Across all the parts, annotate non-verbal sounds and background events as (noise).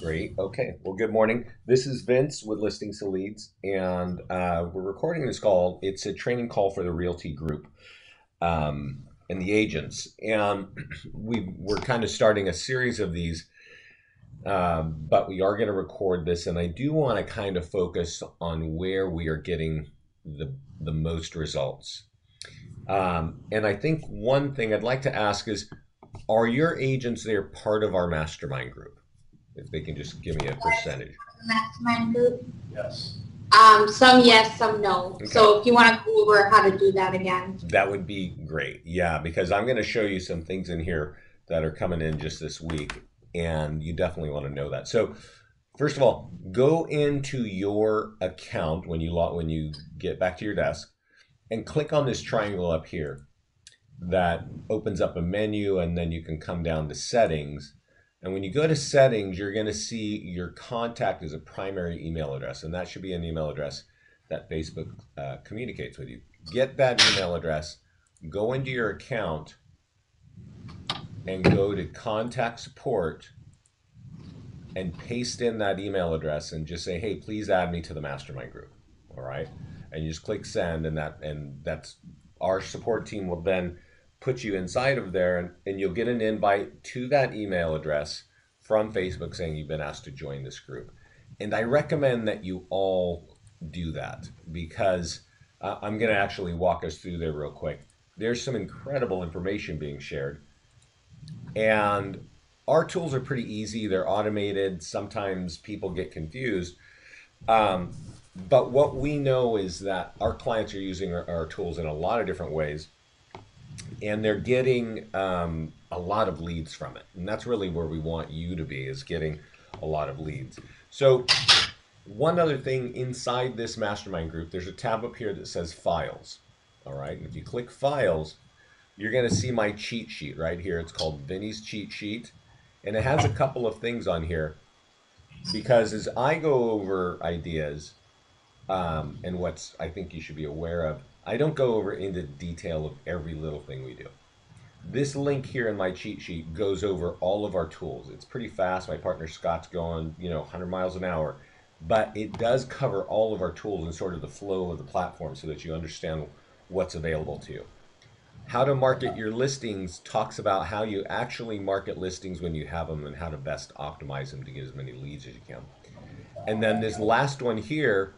Great. Okay. Well, good morning. This is Vince with Listings to Leads, and uh, we're recording this call. It's a training call for the Realty Group um, and the agents, and (clears throat) we we're kind of starting a series of these. Um, but we are going to record this, and I do want to kind of focus on where we are getting the the most results. Um, and I think one thing I'd like to ask is, are your agents there part of our mastermind group? If they can just give me a percentage. Mastermind. Yes. Um, some yes, some no. Okay. So if you want to go over how to do that again. That would be great. Yeah, because I'm going to show you some things in here that are coming in just this week, and you definitely want to know that. So, first of all, go into your account when you log when you get back to your desk, and click on this triangle up here. That opens up a menu, and then you can come down to settings. And when you go to settings, you're going to see your contact as a primary email address, and that should be an email address that Facebook uh, communicates with you. Get that email address, go into your account, and go to contact support and paste in that email address and just say, hey, please add me to the mastermind group. All right. And you just click send, and that and that's our support team will then put you inside of there and, and you'll get an invite to that email address from Facebook saying you've been asked to join this group. And I recommend that you all do that because uh, I'm going to actually walk us through there real quick. There's some incredible information being shared. And our tools are pretty easy, they're automated. Sometimes people get confused. Um, but what we know is that our clients are using our, our tools in a lot of different ways and they're getting um, a lot of leads from it. And that's really where we want you to be is getting a lot of leads. So one other thing inside this mastermind group there's a tab up here that says files all right? And if you click files you're going to see my cheat sheet right here. It's called vinny's cheat sheet. And it has a couple of things on here because as i go over ideas um, and what's i think you should be aware of I don't go over into detail of every little thing we do. This link here in my cheat sheet goes over all of our tools. It's pretty fast. My partner Scott's going, you know, 100 miles an hour, but it does cover all of our tools and sort of the flow of the platform so that you understand what's available to you. How to market your listings talks about how you actually market listings when you have them and how to best optimize them to get as many leads as you can. And then this last one here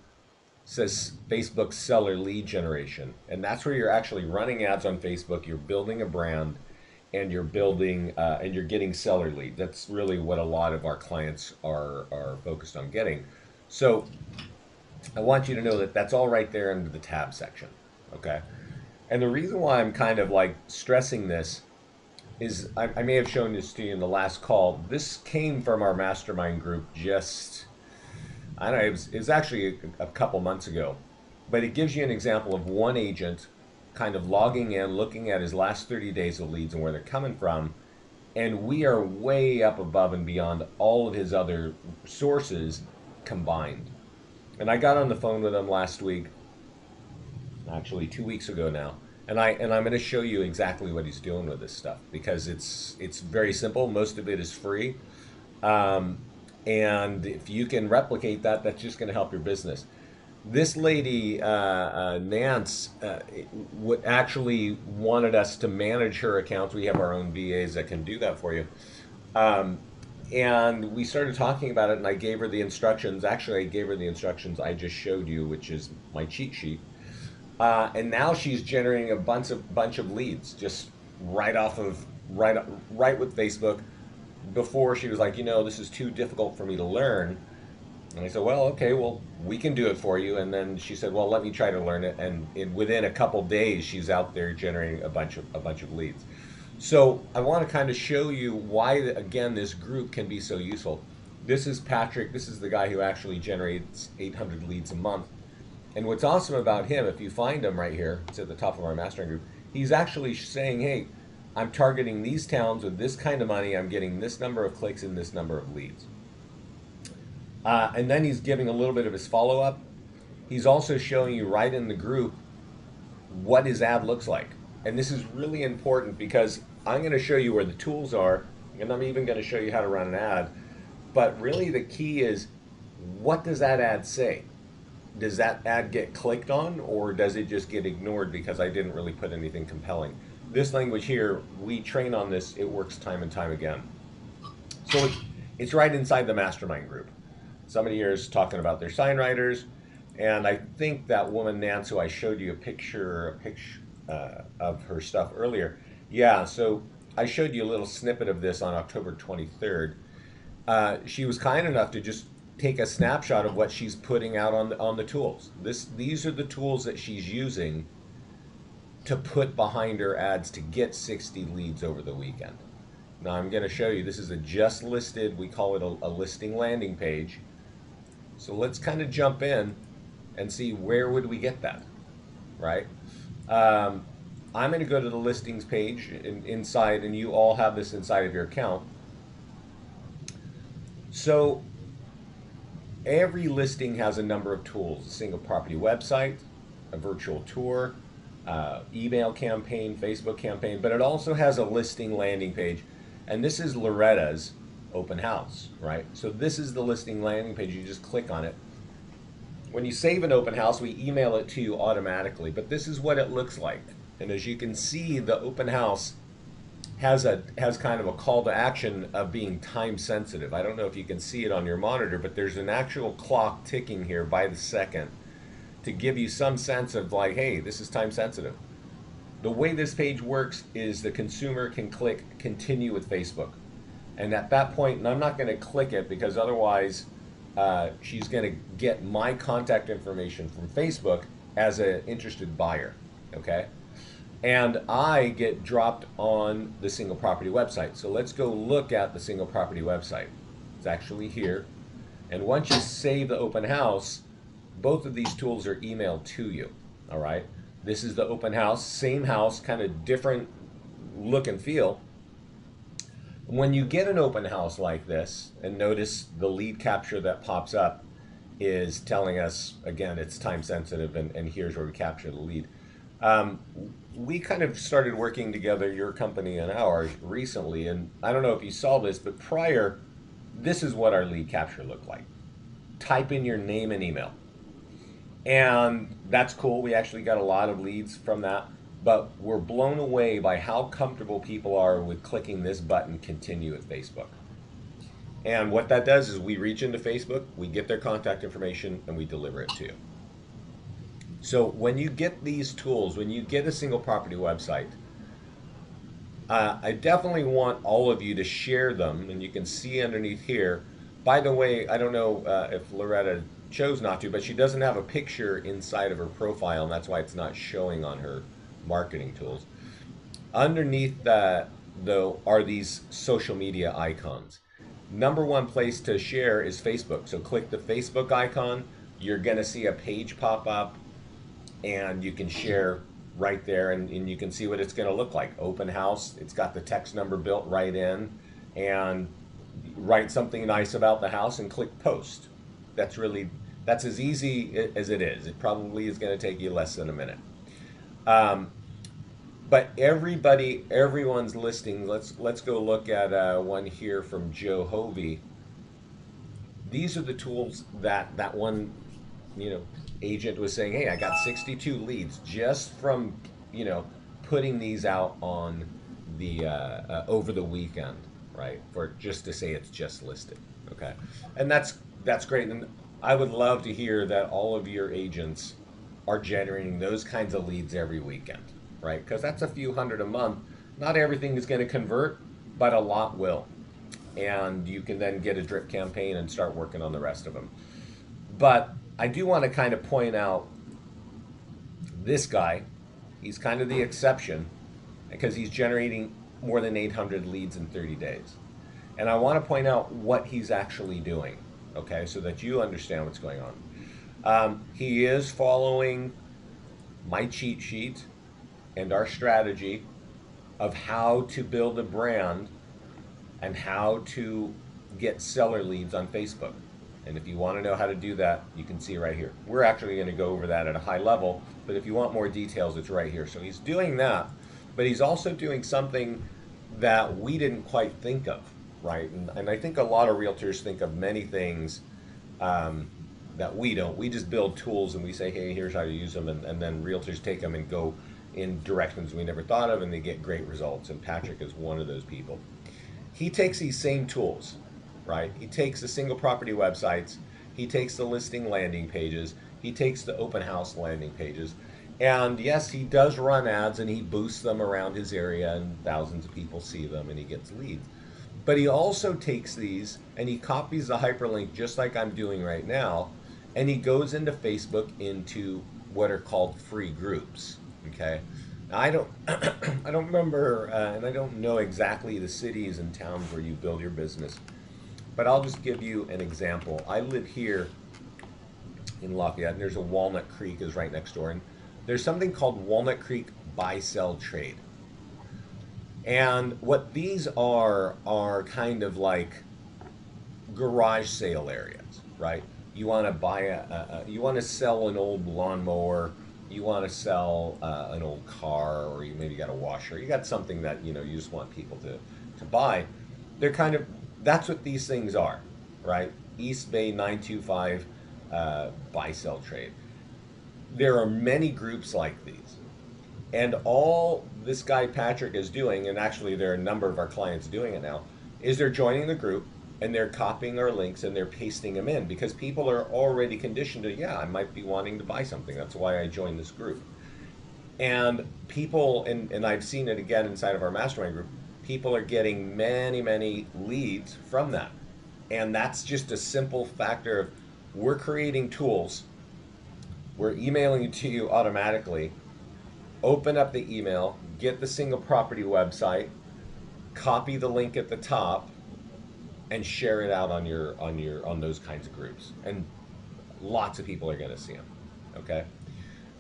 says Facebook seller lead generation. And that's where you're actually running ads on Facebook, you're building a brand, and you're building uh, and you're getting seller lead. That's really what a lot of our clients are, are focused on getting. So I want you to know that that's all right there under the tab section. Okay. And the reason why I'm kind of like stressing this is I, I may have shown this to you in the last call. This came from our mastermind group just I don't know, it was, it was actually a, a couple months ago, but it gives you an example of one agent kind of logging in, looking at his last 30 days of leads and where they're coming from. And we are way up above and beyond all of his other sources combined. And I got on the phone with him last week, actually two weeks ago now. And I and I'm going to show you exactly what he's doing with this stuff because it's it's very simple. Most of it is free. Um, and if you can replicate that, that's just going to help your business. This lady, uh, uh, Nance, uh, actually wanted us to manage her accounts. We have our own VAs that can do that for you. Um, and we started talking about it, and I gave her the instructions. Actually, I gave her the instructions I just showed you, which is my cheat sheet. Uh, and now she's generating a bunch of bunch of leads just right off of right right with Facebook before she was like, you know, this is too difficult for me to learn. And I said, well, okay, well, we can do it for you. And then she said, well, let me try to learn it. And in, within a couple days, she's out there generating a bunch of a bunch of leads. So I want to kind of show you why, again, this group can be so useful. This is Patrick. This is the guy who actually generates 800 leads a month. And what's awesome about him, if you find him right here, it's at the top of our mastering group. He's actually saying, hey, I'm targeting these towns with this kind of money. I'm getting this number of clicks and this number of leads. Uh, and then he's giving a little bit of his follow up. He's also showing you right in the group what his ad looks like. And this is really important because I'm going to show you where the tools are, and I'm even going to show you how to run an ad. But really, the key is what does that ad say? Does that ad get clicked on, or does it just get ignored because I didn't really put anything compelling? This language here, we train on this, it works time and time again. So it's, it's right inside the mastermind group. Somebody here is talking about their sign writers, and I think that woman Nance, who I showed you a picture, a picture uh, of her stuff earlier. Yeah, so I showed you a little snippet of this on October 23rd. Uh, she was kind enough to just take a snapshot of what she's putting out on the, on the tools. This these are the tools that she's using to put behind her ads to get 60 leads over the weekend. Now I'm going to show you this is a just listed, we call it a, a listing landing page. So let's kind of jump in and see where would we get that, right? Um, I'm going to go to the listings page in, inside, and you all have this inside of your account. So every listing has a number of tools: a single property website, a virtual tour, uh, email campaign, Facebook campaign, but it also has a listing landing page. And this is Loretta's open house, right? So this is the listing landing page. You just click on it. When you save an open house, we email it to you automatically, but this is what it looks like. And as you can see, the open house has a has kind of a call to action of being time sensitive. I don't know if you can see it on your monitor, but there's an actual clock ticking here by the second to give you some sense of like, hey, this is time sensitive. The way this page works is the consumer can click continue with Facebook. And at that point, and I'm not going to click it because otherwise uh, she's going to get my contact information from Facebook as an interested buyer. Okay. And I get dropped on the single property website. So let's go look at the single property website. It's actually here. And once you save the open house, both of these tools are emailed to you. All right. This is the open house, same house, kind of different look and feel. When you get an open house like this, and notice the lead capture that pops up is telling us, again, it's time sensitive, and, and here's where we capture the lead. Um, we kind of started working together, your company and ours, recently, and I don't know if you saw this, but prior, this is what our lead capture looked like. Type in your name and email and that's cool. We actually got a lot of leads from that, but we're blown away by how comfortable people are with clicking this button, continue with Facebook. And what that does is we reach into Facebook, we get their contact information, and we deliver it to you. So when you get these tools, when you get a single property website, uh, I definitely want all of you to share them, and you can see underneath here. By the way, I don't know uh, if Loretta chose not to, but she doesn't have a picture inside of her profile, and that's why it's not showing on her marketing tools. Underneath that, though, are these social media icons. Number one place to share is Facebook. So click the Facebook icon. You're going to see a page pop up, and you can share right there, and, and you can see what it's going to look like. Open house. It's got the text number built right in, and write something nice about the house and click post. That's really that's as easy as it is. It probably is going to take you less than a minute. Um, but everybody, everyone's listing. Let's let's go look at uh, one here from Joe Hovey. These are the tools that that one, you know, agent was saying. Hey, I got 62 leads just from you know putting these out on the uh, uh, over the weekend, right? For just to say it's just listed, okay, and that's that's great. And I would love to hear that all of your agents are generating those kinds of leads every weekend, right? Because that's a few hundred a month. Not everything is going to convert, but a lot will. And you can then get a drip campaign and start working on the rest of them. But I do want to kind of point out this guy. He's kind of the exception because he's generating more than 800 leads in 30 days. And I want to point out what he's actually doing okay, so that you understand what's going on. Um, he is following my cheat sheet and our strategy of how to build a brand and how to get seller leads on Facebook. And if you want to know how to do that, you can see right here. We're actually going to go over that at a high level, but if you want more details, it's right here. So he's doing that, but he's also doing something that we didn't quite think of. Right? And, and I think a lot of realtors think of many things um, that we don't. We just build tools and we say, hey, here's how to use them, and, and then realtors take them and go in directions we never thought of, and they get great results. And Patrick is one of those people. He takes these same tools, right? He takes the single property websites, he takes the listing landing pages, he takes the open house landing pages. And yes, he does run ads and he boosts them around his area, and thousands of people see them and he gets leads. But he also takes these and he copies the hyperlink just like I'm doing right now, and he goes into Facebook into what are called free groups. Okay, now, I don't (clears throat) I don't remember uh, and I don't know exactly the cities and towns where you build your business, but I'll just give you an example. I live here in Lafayette, and there's a Walnut Creek is right next door, and there's something called Walnut Creek Buy Sell Trade. And what these are are kind of like garage sale areas, right? You want to buy a, a, a you want to sell an old lawnmower, you want to sell uh, an old car, or you maybe got a washer. You got something that you know you just want people to to buy. They're kind of that's what these things are, right? East Bay 925 uh, buy sell trade. There are many groups like these. And all this guy Patrick is doing, and actually there are a number of our clients doing it now, is they're joining the group and they're copying our links and they're pasting them in because people are already conditioned to, yeah, I might be wanting to buy something. That's why I joined this group. And people, and, and I've seen it again inside of our mastermind group, people are getting many, many leads from that. And that's just a simple factor of we're creating tools, we're emailing it to you automatically open up the email, get the single property website, copy the link at the top, and share it out on your on your on those kinds of groups. And lots of people are going to see them. Okay.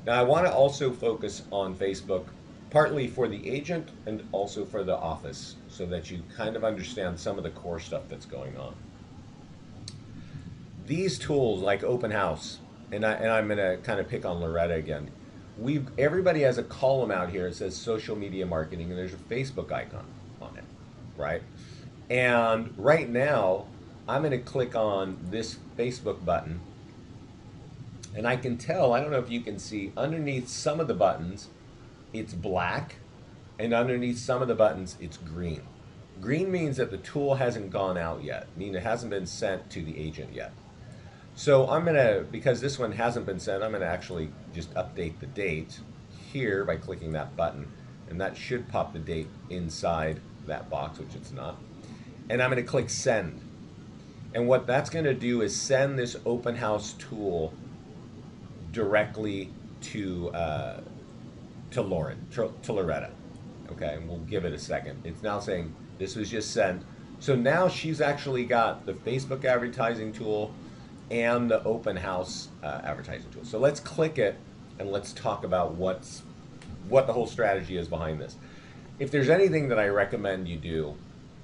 Now I want to also focus on Facebook, partly for the agent and also for the office, so that you kind of understand some of the core stuff that's going on. These tools like Open House, and I and I'm going to kind of pick on Loretta again we everybody has a column out here that says social media marketing and there's a Facebook icon on it, right? And right now, I'm going to click on this Facebook button and I can tell, I don't know if you can see, underneath some of the buttons, it's black, and underneath some of the buttons, it's green. Green means that the tool hasn't gone out yet, meaning it hasn't been sent to the agent yet. So I'm going to, because this one hasn't been sent, I'm going to actually just update the date here by clicking that button. And that should pop the date inside that box, which it's not. And I'm going to click send. And what that's going to do is send this open house tool directly to uh, to Lauren, to Loretta. Okay, and we'll give it a second. It's now saying this was just sent. So now she's actually got the Facebook advertising tool, and the open house uh, advertising tool. So let's click it and let's talk about what's what the whole strategy is behind this. If there's anything that I recommend you do,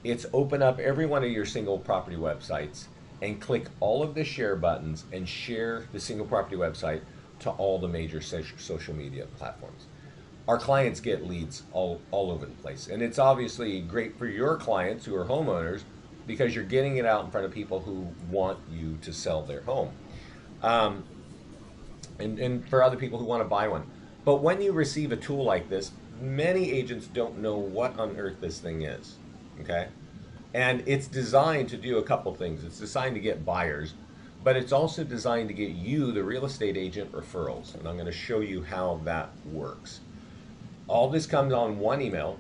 it's open up every one of your single property websites and click all of the share buttons and share the single property website to all the major social media platforms. Our clients get leads all, all over the place. And it's obviously great for your clients who are homeowners because you're getting it out in front of people who want you to sell their home. Um, and, and for other people who want to buy one. But when you receive a tool like this, many agents don't know what on earth this thing is. Okay? And it's designed to do a couple things. It's designed to get buyers, but it's also designed to get you, the real estate agent, referrals. And I'm going to show you how that works. All this comes on one email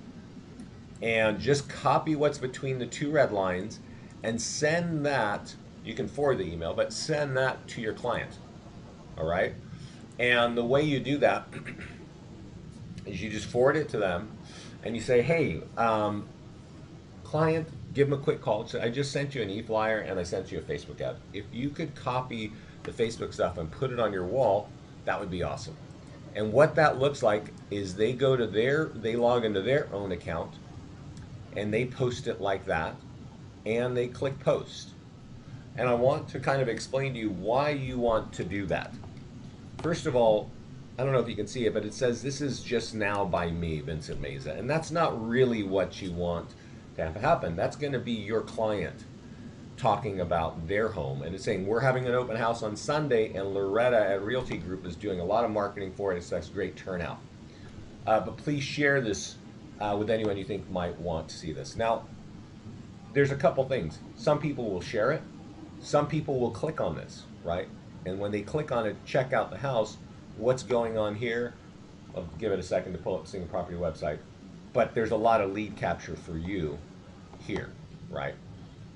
and just copy what's between the two red lines and send that. You can forward the email, but send that to your client. All right? And the way you do that (clears throat) is you just forward it to them and you say, hey, um, client, give them a quick call. So I just sent you an e flyer and I sent you a Facebook ad. If you could copy the Facebook stuff and put it on your wall, that would be awesome. And what that looks like is they go to their, they log into their own account and they post it like that and they click post. And I want to kind of explain to you why you want to do that. First of all, I don't know if you can see it, but it says this is just now by me, Vincent Meza. And that's not really what you want to have happen. That's going to be your client talking about their home and it's saying we're having an open house on Sunday and Loretta at Realty Group is doing a lot of marketing for it. It's such great turnout. Uh, but please share this uh, with anyone you think might want to see this. Now, there's a couple things. Some people will share it. Some people will click on this, right? And when they click on it, check out the house. What's going on here? I'll give it a second to pull up the single property website. But there's a lot of lead capture for you here, right?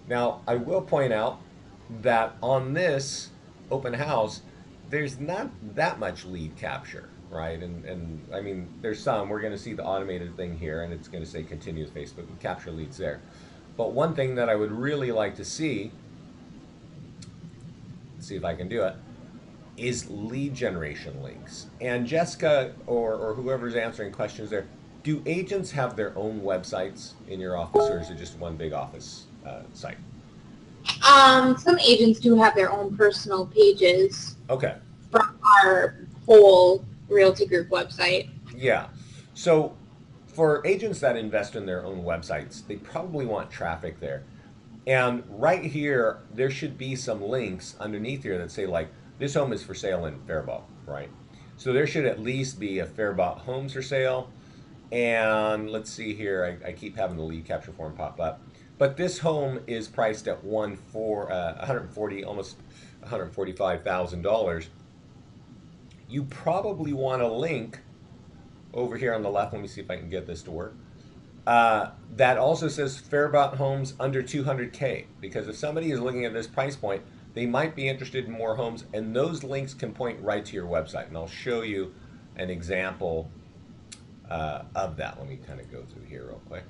Now, I will point out that on this open house, there's not that much lead capture, right? And, and I mean, there's some. We're going to see the automated thing here, and it's going to say continue with Facebook and capture leads there. But one thing that I would really like to see, see if I can do it, is lead generation links. And Jessica or, or whoever's answering questions there, do agents have their own websites in your office, or is it just one big office uh, site? Um, some agents do have their own personal pages Okay. from our whole Realty Group website. Yeah. So for agents that invest in their own websites, they probably want traffic there. And right here, there should be some links underneath here that say like, this home is for sale in Faribault, right? So there should at least be a Faribault homes for sale. And let's see here, I, I keep having the lead capture form pop up. But this home is priced at one for uh, 140, almost 145 thousand dollars. You probably want a link over here on the left. Let me see if I can get this to work. Uh, that also says Faribault homes under 200k because if somebody is looking at this price point, they might be interested in more homes, and those links can point right to your website. And I'll show you an example uh, of that. Let me kind of go through here real quick.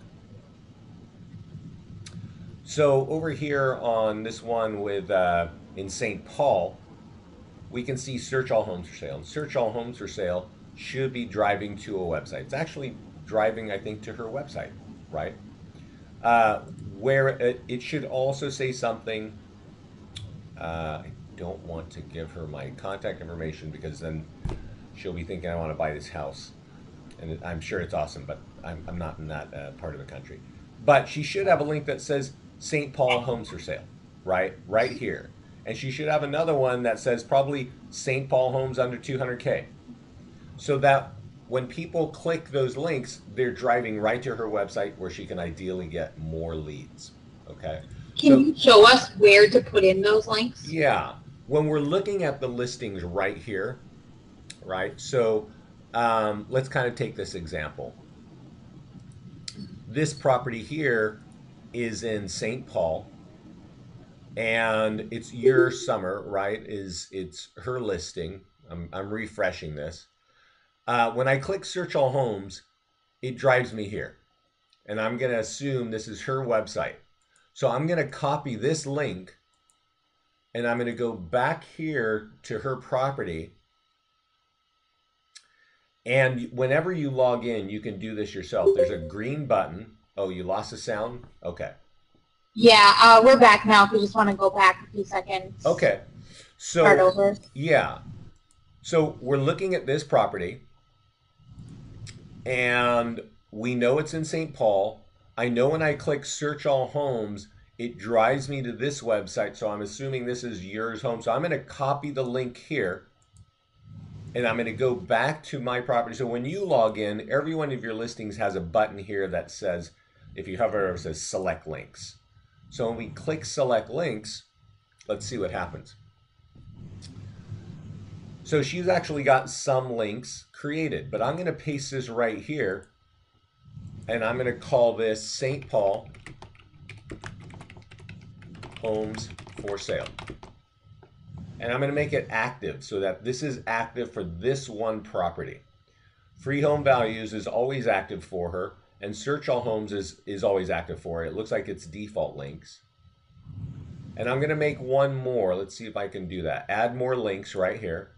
So over here on this one with uh, in St. Paul, we can see search all homes for sale. And search all homes for sale should be driving to a website. It's actually driving, I think, to her website, right? Uh, where it, it, should also say something. Uh, I don't want to give her my contact information because then she'll be thinking I want to buy this house. And it, I'm sure it's awesome, but I'm, I'm not in that uh, part of the country. But she should have a link that says St. Paul homes for sale, right? Right here. And she should have another one that says probably St. Paul homes under 200K. So that when people click those links, they're driving right to her website where she can ideally get more leads. Okay. Can So- you show us where to put in those links? Yeah. When we're looking at the listings right here, right? So um, let's kind of take this example. This property here is in St. Paul, and it's your summer, right? Is it's her listing. I'm, I'm refreshing this. Uh, when I click search all homes, it drives me here, and I'm going to assume this is her website. So I'm going to copy this link and I'm going to go back here to her property. And whenever you log in, you can do this yourself. There's a green button. Oh, you lost the sound? Okay. Yeah, uh, we're back now. If you just want to go back a few seconds. Okay. Start So, over. yeah. So we're looking at this property and we know it's in St. Paul. I know when I click search all homes, it drives me to this website. So I'm assuming this is yours home. So I'm going to copy the link here and I'm going to go back to my property. So when you log in, every one of your listings has a button here that says, if you hover, it says select links. So when we click select links, let's see what happens. So she's actually got some links created, but I'm going to paste this right here and I'm going to call this St. Paul Homes for Sale. And I'm going to make it active so that this is active for this one property. Free home values is always active for her and search all homes is, is always active for her. It looks like it's default links. And I'm going to make one more. Let's see if I can do that. Add more links right here.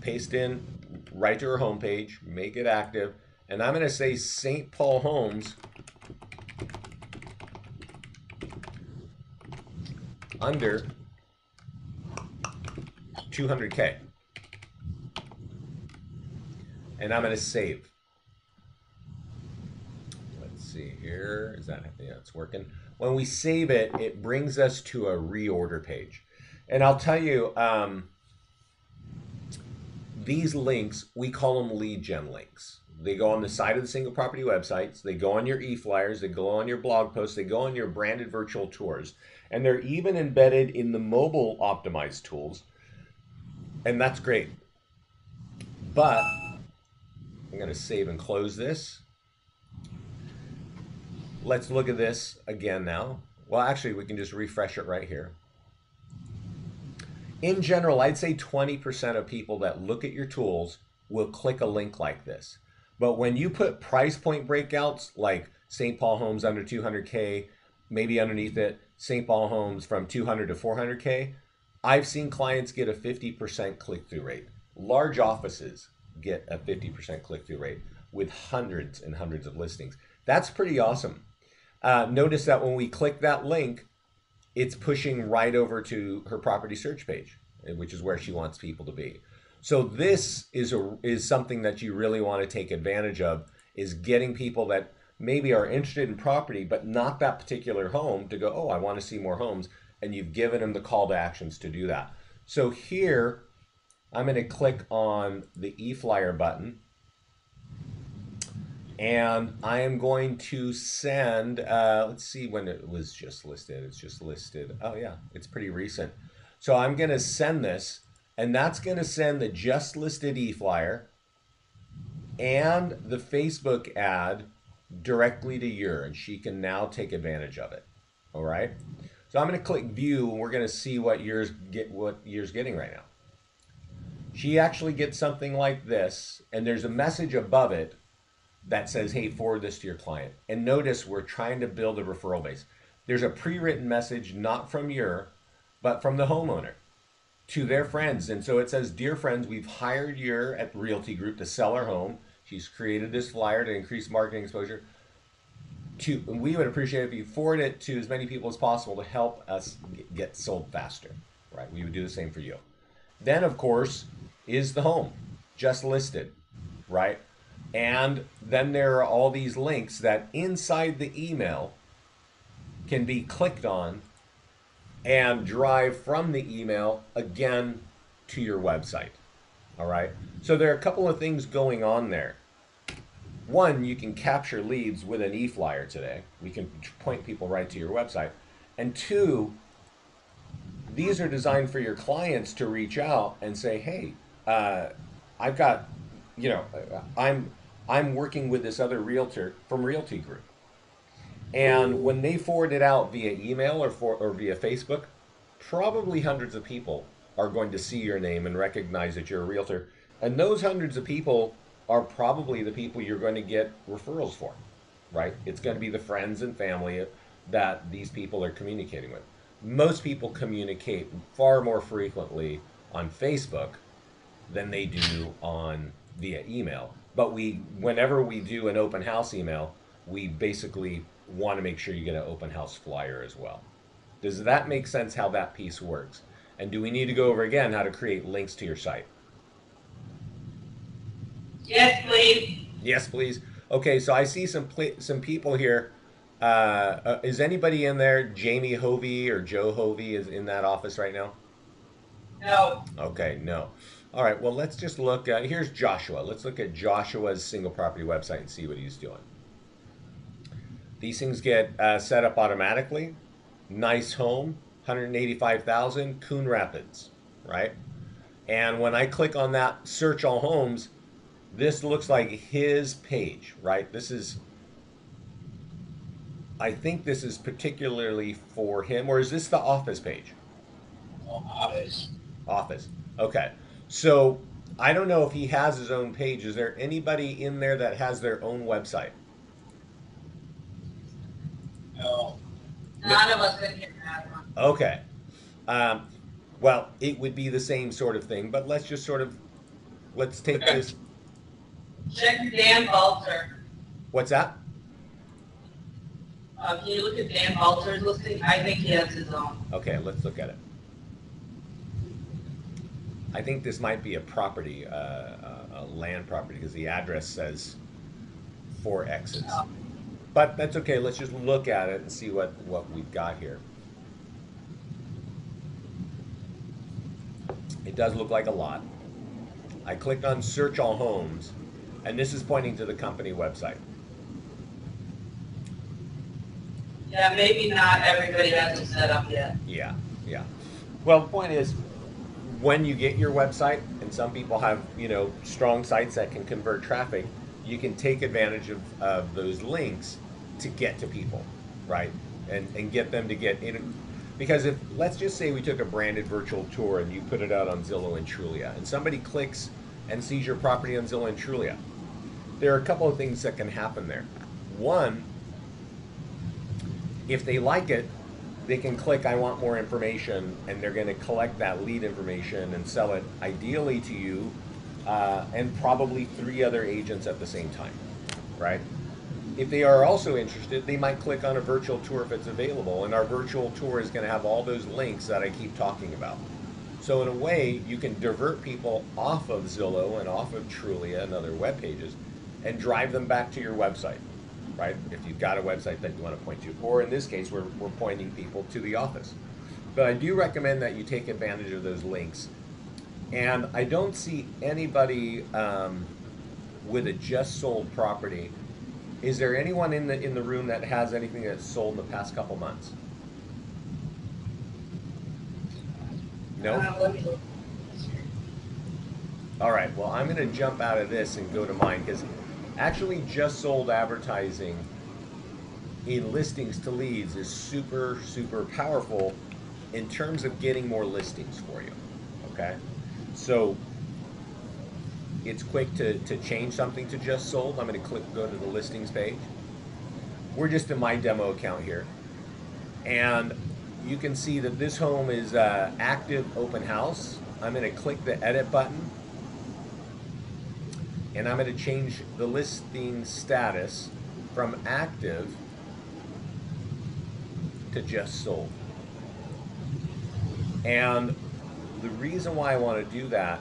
Paste in right to her homepage, make it active. And I'm going to say St. Paul Homes under 200K. And I'm going to save. See here. Is that yeah? It's working. When we save it, it brings us to a reorder page, and I'll tell you. Um, these links we call them lead gen links. They go on the side of the single property websites. They go on your e-flyers. They go on your blog posts. They go on your branded virtual tours, and they're even embedded in the mobile optimized tools, and that's great. But I'm going to save and close this. Let's look at this again now. Well, actually, we can just refresh it right here. In general, I'd say 20% of people that look at your tools will click a link like this. But when you put price point breakouts like St. Paul homes under 200K, maybe underneath it, St. Paul homes from 200 to 400K, I've seen clients get a 50% click through rate. Large offices get a 50% click through rate with hundreds and hundreds of listings. That's pretty awesome. Uh, notice that when we click that link, it's pushing right over to her property search page, which is where she wants people to be. So this is a is something that you really want to take advantage of is getting people that maybe are interested in property but not that particular home to go, "Oh, I want to see more homes." And you've given them the call to actions to do that. So here I'm going to click on the e-flyer button and I am going to send, uh, let's see when it was just listed. It's just listed. Oh, yeah, it's pretty recent. So I'm going to send this, and that's going to send the just listed e flyer and the Facebook ad directly to Yer, and she can now take advantage of it. All right. So I'm going to click view, and we're going to see what yours get what yours getting right now. She actually gets something like this, and there's a message above it that says, hey, forward this to Yer client. And notice we're trying to build a referral base. There's a pre written message, not from Yer, but from the homeowner to their friends. And so it says, Dear friends, we've hired your at Realty Group to sell our home. She's created this flyer to increase marketing exposure. To, we would appreciate if you forward it to as many people as possible to help us get sold faster. Right? We would do the same for you. Then, of course, is the home just listed, right? And then there are all these links that inside the email can be clicked on and drive from the email again to your website. All right. So there are a couple of things going on there. One, you can capture leads with an e flyer today. We can point people right to your website. And two, these are designed for your clients to reach out and say, hey, uh, I've got, you know, I'm I'm working with this other realtor from Realty Group. And when they forward it out via email or for, or via Facebook, probably hundreds of people are going to see your name and recognize that you're a realtor. And those hundreds of people are probably the people you're going to get referrals for, right? It's going to be the friends and family that these people are communicating with. Most people communicate far more frequently on Facebook than they do on via email. But we, whenever we do an open house email, we basically want to make sure you get an open house flyer as well. Does that make sense how that piece works? And do we need to go over again how to create links to your site? Yes, please. Yes, please. Okay, so I see some pl- some people here. Uh, uh, is anybody in there? Jamie Hovey or Joe Hovey is in that office right now? No. Okay, no. All right, well, let's just look. At, here's Joshua. Let's look at Joshua's single property website and see what he's doing. These things get uh, set up automatically. Nice home, 185,000, Coon Rapids, right? And when I click on that search all homes, this looks like his page, right? This is, I think this is particularly for him, or is this the office page? Office. Office. Okay. So I don't know if he has his own page. Is there anybody in there that has their own website? No. None of us in here have one. Okay. Um, well, it would be the same sort of thing, but let's just sort of let's take this. Check Dan Balter. What's that? Uh, can you look at Dan Balter's listing? I think he has his own. Okay, let's look at it. I think this might be a property, uh, a, a land property, because the address says four X's. Oh. but that's okay. Let's just look at it and see what, what we've got here. It does look like a lot. I clicked on search all homes, and this is pointing to the company website. Yeah, maybe not everybody has it set up yet. Yeah, yeah. Well, the point is, when you get your website, and some people have, you know, strong sites that can convert traffic, you can take advantage of, of those links to get to people, right? And, and get them to get in. Because if, let's just say we took a branded virtual tour and you put it out on Zillow and Trulia, and somebody clicks and sees your property on Zillow and Trulia, there are a couple of things that can happen there. One, if they like it, they can click I want more information and they're going to collect that lead information and sell it ideally to you uh, and probably three other agents at the same time, right? If they are also interested, they might click on a virtual tour if it's available, and our virtual tour is going to have all those links that I keep talking about. So in a way, you can divert people off of Zillow and off of Trulia and other web pages and drive them back to your website, right? If you've got a website that you want to point to. Or in this case, we're, we're pointing people to the office. But I do recommend that you take advantage of those links. And I don't see anybody um, with a just sold property. Is there anyone in the in the room that has anything that's sold in the past couple months? No. Uh, let me look. All right, well, I'm going to jump out of this and go to mine because actually just sold advertising in listings to leads is super, super powerful in terms of getting more listings for you. Okay? So it's quick to, to change something to just sold. I'm going to click go to the listings page. We're just in my demo account here. And you can see that this home is uh, active open house. I'm going to click the edit button and I'm going to change the listing status from active to just sold. And the reason why I want to do that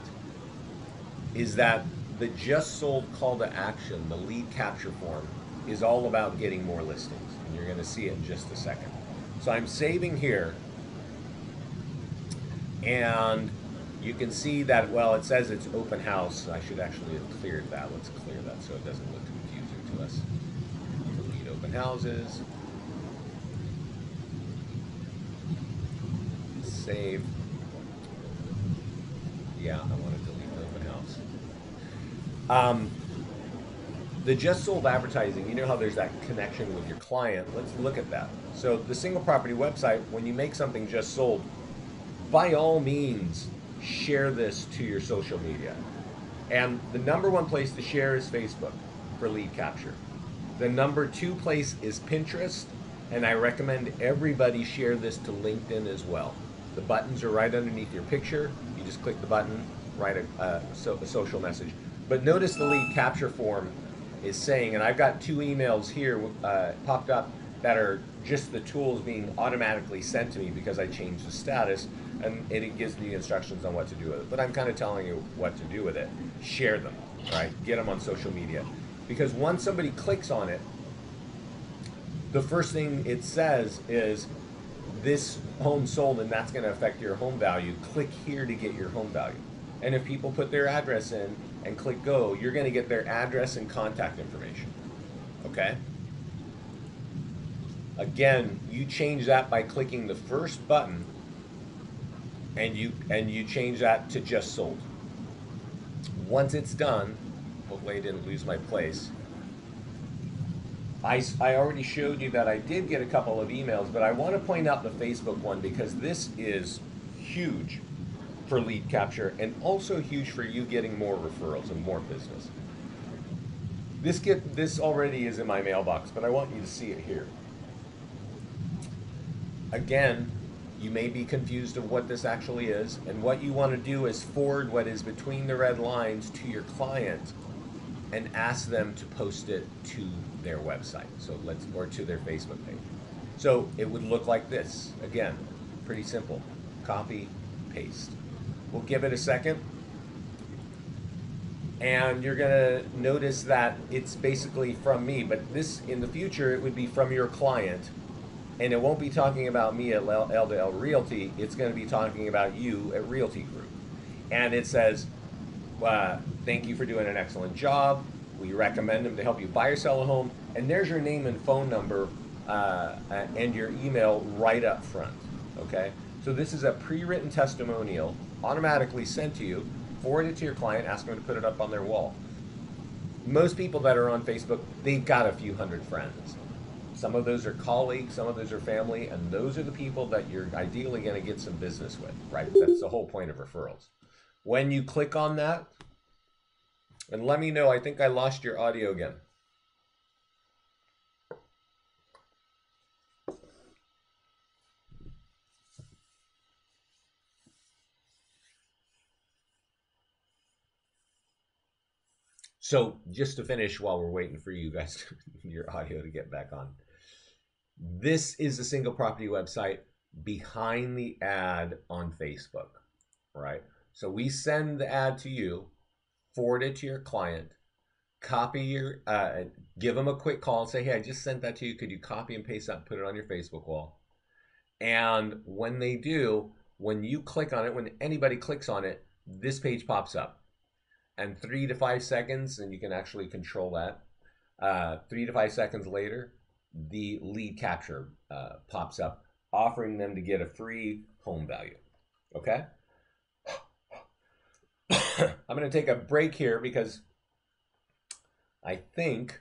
is that the just sold call to action, the lead capture form, is all about getting more listings. And you're going to see it in just a second. So I'm saving here. And you can see that, well, it says it's open house. I should actually have cleared that. Let's clear that so it doesn't look confusing to us. Delete open houses. Save. Yeah, I want to delete the open house. Um, the just sold advertising, you know how there's that connection with your client. Let's look at that. So, the single property website, when you make something just sold, by all means, share this to your social media. And the number one place to share is Facebook for lead capture. The number two place is Pinterest, and I recommend everybody share this to LinkedIn as well. The buttons are right underneath your picture. You just click the button, write a, uh, so, a social message. But notice the lead capture form is saying, and I've got two emails here uh, popped up that are just the tools being automatically sent to me because I changed the status, and it gives me instructions on what to do with it. But I'm kind of telling you what to do with it. Share them, right? Get them on social media. Because once somebody clicks on it, the first thing it says is this home sold and that's going to affect your home value. Click here to get your home value. And if people put their address in and click go, you're going to get their address and contact information. Okay? Again, you change that by clicking the first button and you and you change that to just sold. Once it's done, hopefully I didn't lose my place. I, I already showed you that I did get a couple of emails, but I want to point out the Facebook one because this is huge for lead capture and also huge for you getting more referrals and more business. This get this already is in my mailbox, but I want you to see it here. Again, you may be confused of what this actually is, and what you want to do is forward what is between the red lines to your client and ask them to post it to their website. So let's or to their Facebook page. So it would look like this. Again, pretty simple. Copy, paste. We'll give it a second. and you're gonna notice that it's basically from me. But this in the future, it would be from your client, and it won't be talking about me at L L to L Realty. It's going to be talking about you at Realty Group, and it says, uh, "Thank you for doing an excellent job. We recommend them to help you buy or sell a home." And there's your name and phone number uh, and your email right up front. Okay, so this is a pre-written testimonial automatically sent to you forward it to your client, ask them to put it up on their wall. Most people that are on Facebook, they've got a few hundred friends. Some of those are colleagues, some of those are family, and those are the people that you're ideally going to get some business with, right? That's the whole point of referrals. When you click on that, and let me know, I think I lost your audio again. So just to finish while we're waiting for you guys, (laughs) your audio to get back on. This is the single property website behind the ad on Facebook, right? So we send the ad to you, forward it to your client, copy your, uh, give them a quick call and say, hey, I just sent that to you. Could you copy and paste that and put it on your Facebook wall? And when they do, when you click on it, when anybody clicks on it, this page pops up and three to five seconds, and you can actually control that. Uh, three to five seconds later, the lead capture uh, pops up, offering them to get a free home value. Okay? (coughs) I'm going to take a break here because I think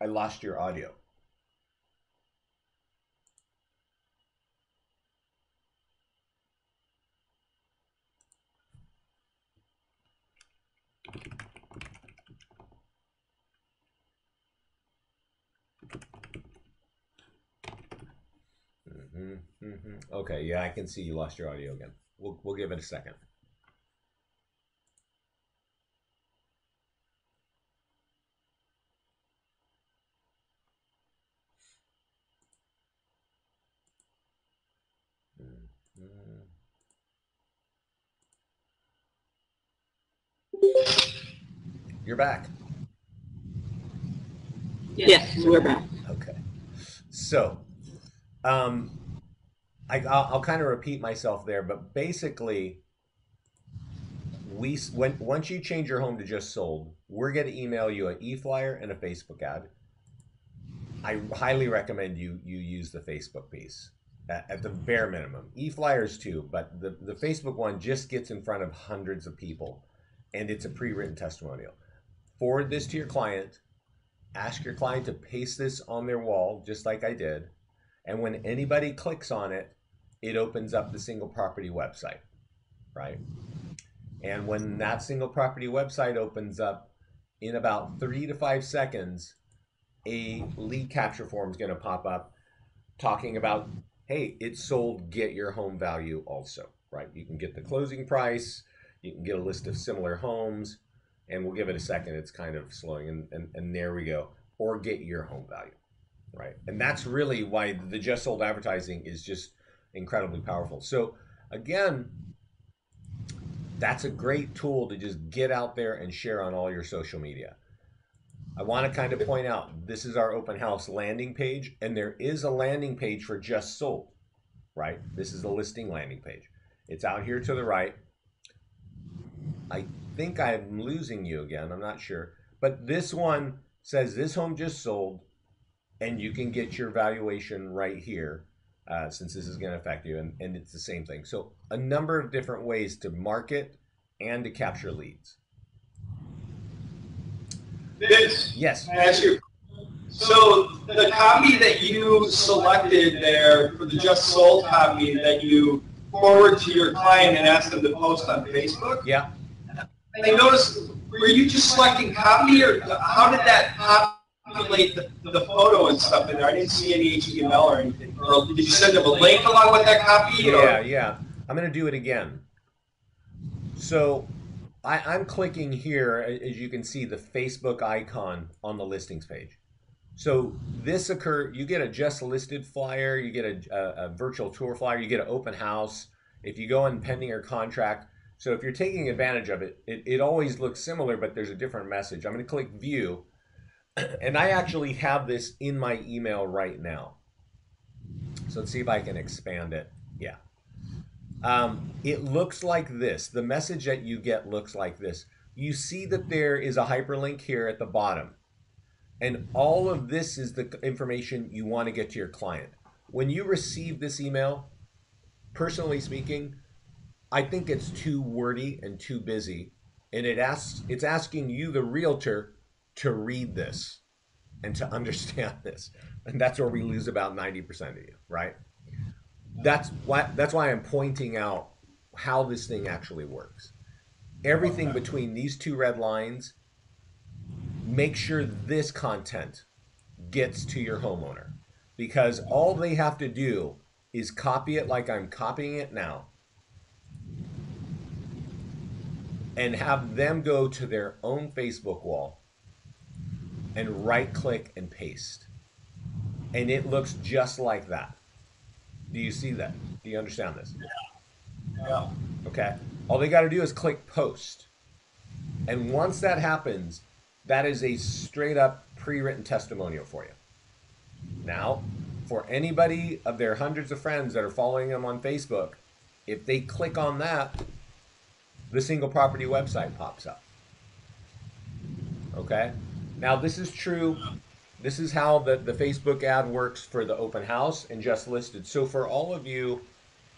I lost your audio. Mm-hmm. Okay, yeah, I can see you lost your audio again. We'll, we'll give it a second. Mm-hmm. You're back. Yes, we're back. Okay. So, um, I, I'll, I'll kind of repeat myself there, but basically, we when once you change your home to just sold, we're going to email you an e-flyer and a Facebook ad. I highly recommend you you use the Facebook piece at, at the bare minimum. E-flyers too, but the the Facebook one just gets in front of hundreds of people, and it's a pre-written testimonial. Forward this to your client. Ask your client to paste this on their wall, just like I did. And when anybody clicks on it, it opens up the single property website, right? And when that single property website opens up, in about three to five seconds, a lead capture form is going to pop up talking about, hey, it's sold, get your home value also, right? You can get the closing price, you can get a list of similar homes, and we'll give it a second. It's kind of slowing, and, and, and there we go. Or get your home value, right? And that's really why the just sold advertising is just incredibly powerful. So again, that's a great tool to just get out there and share on all your social media. I want to kind of point out this is our open house landing page, and there is a landing page for just sold, right? This is the listing landing page. It's out here to the right. I think I'm losing you again. I'm not sure. But this one says this home just sold, and you can get your valuation right here uh, since this is going to affect you. And, and it's the same thing. So, a number of different ways to market and to capture leads. Vince, Yes. I ask you? So the copy that you selected there for the just sold copy that you forward to your client and ask them to post on Facebook, Yeah. I noticed, were you just selecting copy or how did that the, the photo and stuff in there? I didn't see any HTML or anything. Or did you send them a link along with that copy? or- Yeah, yeah. I'm going to do it again. So I, I'm clicking here, as you can see, the Facebook icon on the listings page. So this occur, you get a just listed flyer, you get a, a, a virtual tour flyer, you get an open house. If you go in pending or contract, So if you're taking advantage of it, it, it always looks similar, but there's a different message. I'm going to click view, and I actually have this in my email right now. So let's see if I can expand it. Yeah. Um, it looks like this. The message that you get looks like this. You see that there is a hyperlink here at the bottom. And all of this is the information you want to get to your client. When you receive this email, personally speaking, I think it's too wordy and too busy. And it asks it's asking you, the realtor, to read this and to understand (laughs) this. And that's where we lose about 90% of you, right? That's why that's why I'm pointing out how this thing actually works. Everything between these two red lines make sure this content gets to your homeowner because all they have to do is copy it like I'm copying it now and have them go to their own Facebook wall and right click and paste. And it looks just like that. Do you see that? Do you understand this? Yeah. yeah. Okay. All they got to do is click post. And once that happens, that is a straight up pre written testimonial for you. Now, for anybody of their hundreds of friends that are following them on Facebook, if they click on that, the single property website pops up. Okay? Now, this is true. This is how the, the Facebook ad works for the open house and just listed. So, for all of you,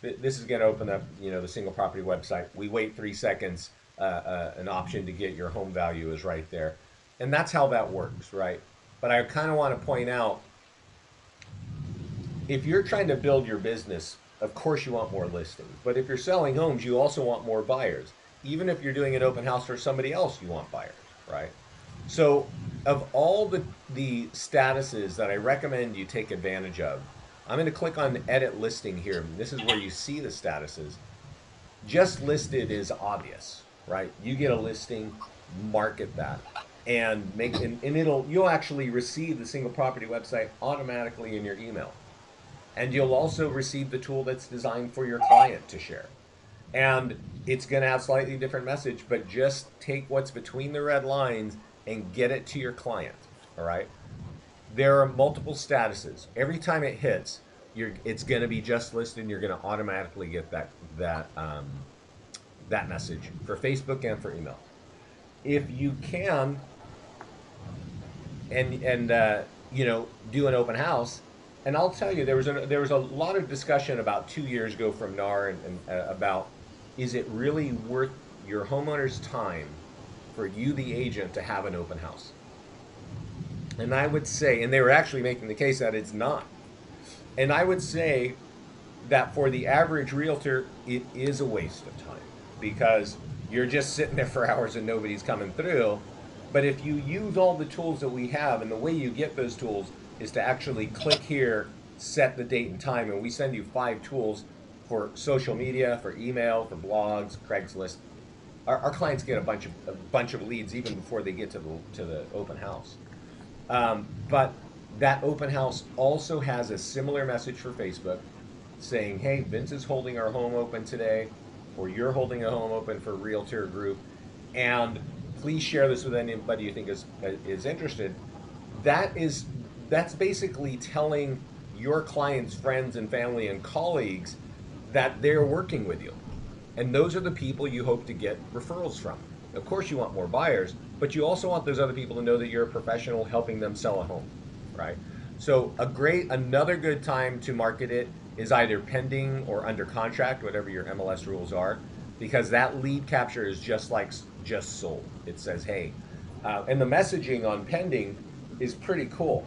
th- this is going to open up, you know, the single property website. We wait three seconds. Uh, uh, an option to get your home value is right there, and that's how that works, right? But I kind of want to point out, if you're trying to build your business, of course you want more listings. But if you're selling homes, you also want more buyers. Even if you're doing an open house for somebody else, you want buyers, right? So, of all the the statuses that I recommend you take advantage of, I'm going to click on Edit Listing here. This is where you see the statuses. Just listed is obvious, right? You get a listing, market that, and make and, and it'll you'll actually receive the single property website automatically in your email, and you'll also receive the tool that's designed for your client to share. And it's going to have slightly different message, but just take what's between the red lines and get it to your client. All right. There are multiple statuses. Every time it hits, you're it's going to be just listed, and you're going to automatically get that that um, that message for Facebook and for email. If you can, and and uh, you know do an open house, and I'll tell you there was a there was a lot of discussion about two years ago from NAR and, and uh, about is it really worth your homeowner's time for you, the agent, to have an open house? And I would say, and they were actually making the case that it's not. And I would say that for the average realtor, it is a waste of time because you're just sitting there for (laughs) hours and nobody's coming through. But if you use all the tools that we have, and the way you get those tools is to actually click here, set the date and time, and we send you five tools for social media, for email, for blogs, Craigslist. Our, our clients get a bunch of a bunch of leads even before they get to the to the open house. Um, but that open house also has a similar message for Facebook, saying, "Hey, Vince is holding our home open today, or you're holding a home open for Realty Group, and please share this with anybody you think is is interested." That is that's basically telling your clients, friends, and family and colleagues that they're working with you. And those are the people you hope to get referrals from. Of course, you want more buyers, but you also want those other people to know that you're a professional helping them sell a home, right? So, a great, another good time to market it is either pending or under contract, whatever your MLS rules are, because that lead capture is just like just sold. It says, hey, uh, and the messaging on pending is pretty cool.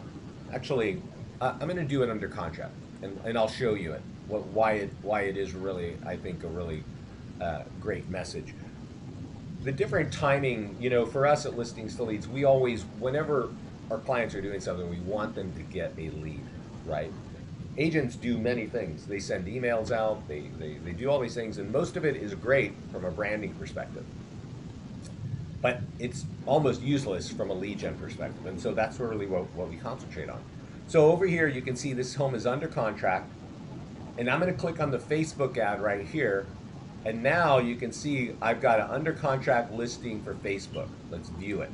Actually, uh, I'm going to do it under contract, and, and I'll show you it. What, why it why it is really I think a really uh, great message. The different timing, you know, for us at Listings to Leads, we always whenever our clients are doing something, we want them to get a lead, right? Agents do many things. They send emails out, they, they, they do all these things, and most of it is great from a branding perspective but it's almost useless from a lead gen perspective. And so that's really what, what we concentrate on. So over here, you can see this home is under contract. And I'm going to click on the Facebook ad right here. And now you can see I've got an under contract listing for Facebook. Let's view it.